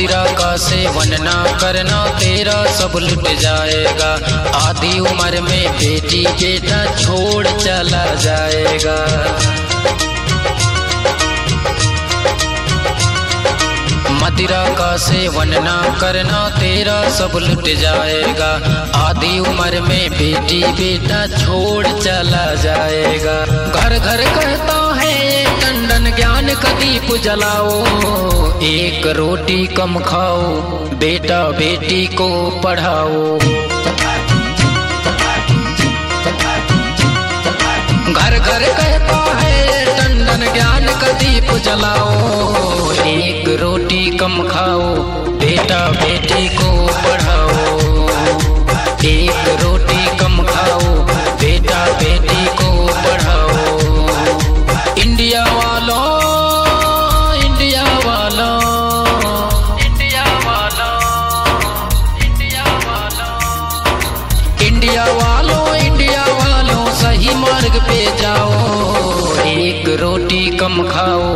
मदिरा का सेवन ना करना, तेरा सब लुट जाएगा। आधी उम्र में बेटी बेटा छोड़ चला जाएगा। मदिरा का सेवन ना करना, तेरा सब लुट जाएगा। आधी उम्र में बेटी बेटा छोड़ चला जाएगा। घर घर कहता टंडन ज्ञान का दीप जलाओ, एक रोटी कम खाओ, बेटा बेटी को पढ़ाओ। घर घर कहता है, टंडन ज्ञान का दीप जलाओ, एक रोटी कम खाओ, बेटा बेटी को पढ़ाओ। एक रोटी कम खाओ, बेटा बेटी को पढ़ाओ। कम खाओ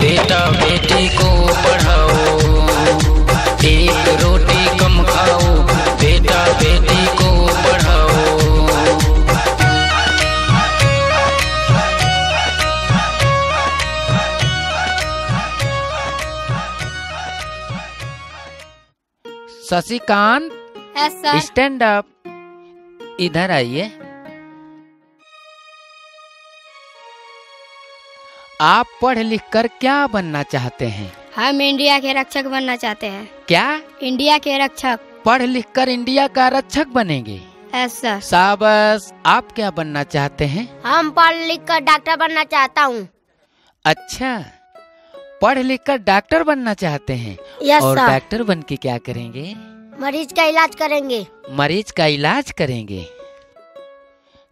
बेटा बेटी को पढ़ाओ। एक रोटी कम खाओ बेटा बेटी को पढ़ाओ। शशिकांत स्टैंड अप इधर आइए। आप पढ़ लिख कर क्या बनना चाहते हैं? हम इंडिया के रक्षक बनना चाहते हैं। क्या? इंडिया के रक्षक। पढ़ लिख कर इंडिया का रक्षक बनेंगे। सर साबस आप क्या बनना चाहते हैं? हम पढ़ लिख कर डॉक्टर बनना चाहता हूँ। अच्छा पढ़ लिख कर डॉक्टर बनना चाहते हैं। यस और डॉक्टर बन के क्या करेंगे? मरीज़ का इलाज करेंगे। मरीज़ का इलाज करेंगे।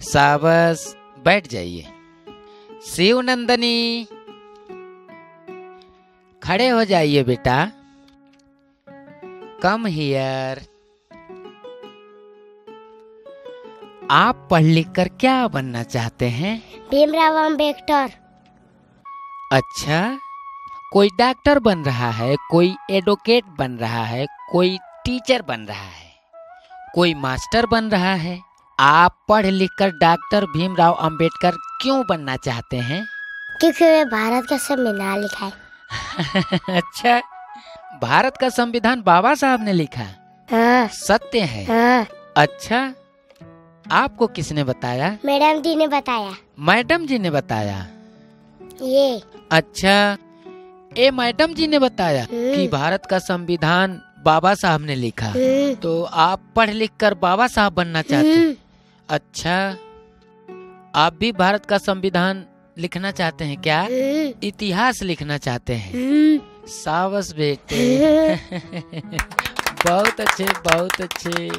साबस बैठ जाइए। शिव नंदनी खड़े हो जाइए बेटा। कम हियर आप पढ़ लिख कर क्या बनना चाहते हैं? भीमराव अंबेडकर अच्छा कोई डॉक्टर बन रहा है कोई एडवोकेट बन रहा है कोई टीचर बन रहा है कोई मास्टर बन रहा है। आप पढ़ लिख कर डॉक्टर भीमराव अंबेडकर क्यों बनना चाहते हैं? क्योंकि वे भारत का संविधान लिखा है। अच्छा भारत का संविधान बाबा साहब ने लिखा हाँ। सत्य है। हाँ। अच्छा आपको किसने बताया? मैडम जी ने बताया। मैडम जी ने बताया? ये। अच्छा ए मैडम जी ने बताया कि भारत का संविधान बाबा साहब ने लिखा। हम्म। तो आप पढ़ लिख कर बाबा साहब बनना चाहते हैं? अच्छा आप भी भारत का संविधान लिखना चाहते हैं क्या? इतिहास लिखना चाहते हैं। सावस बेटे। बहुत अच्छे बहुत अच्छे।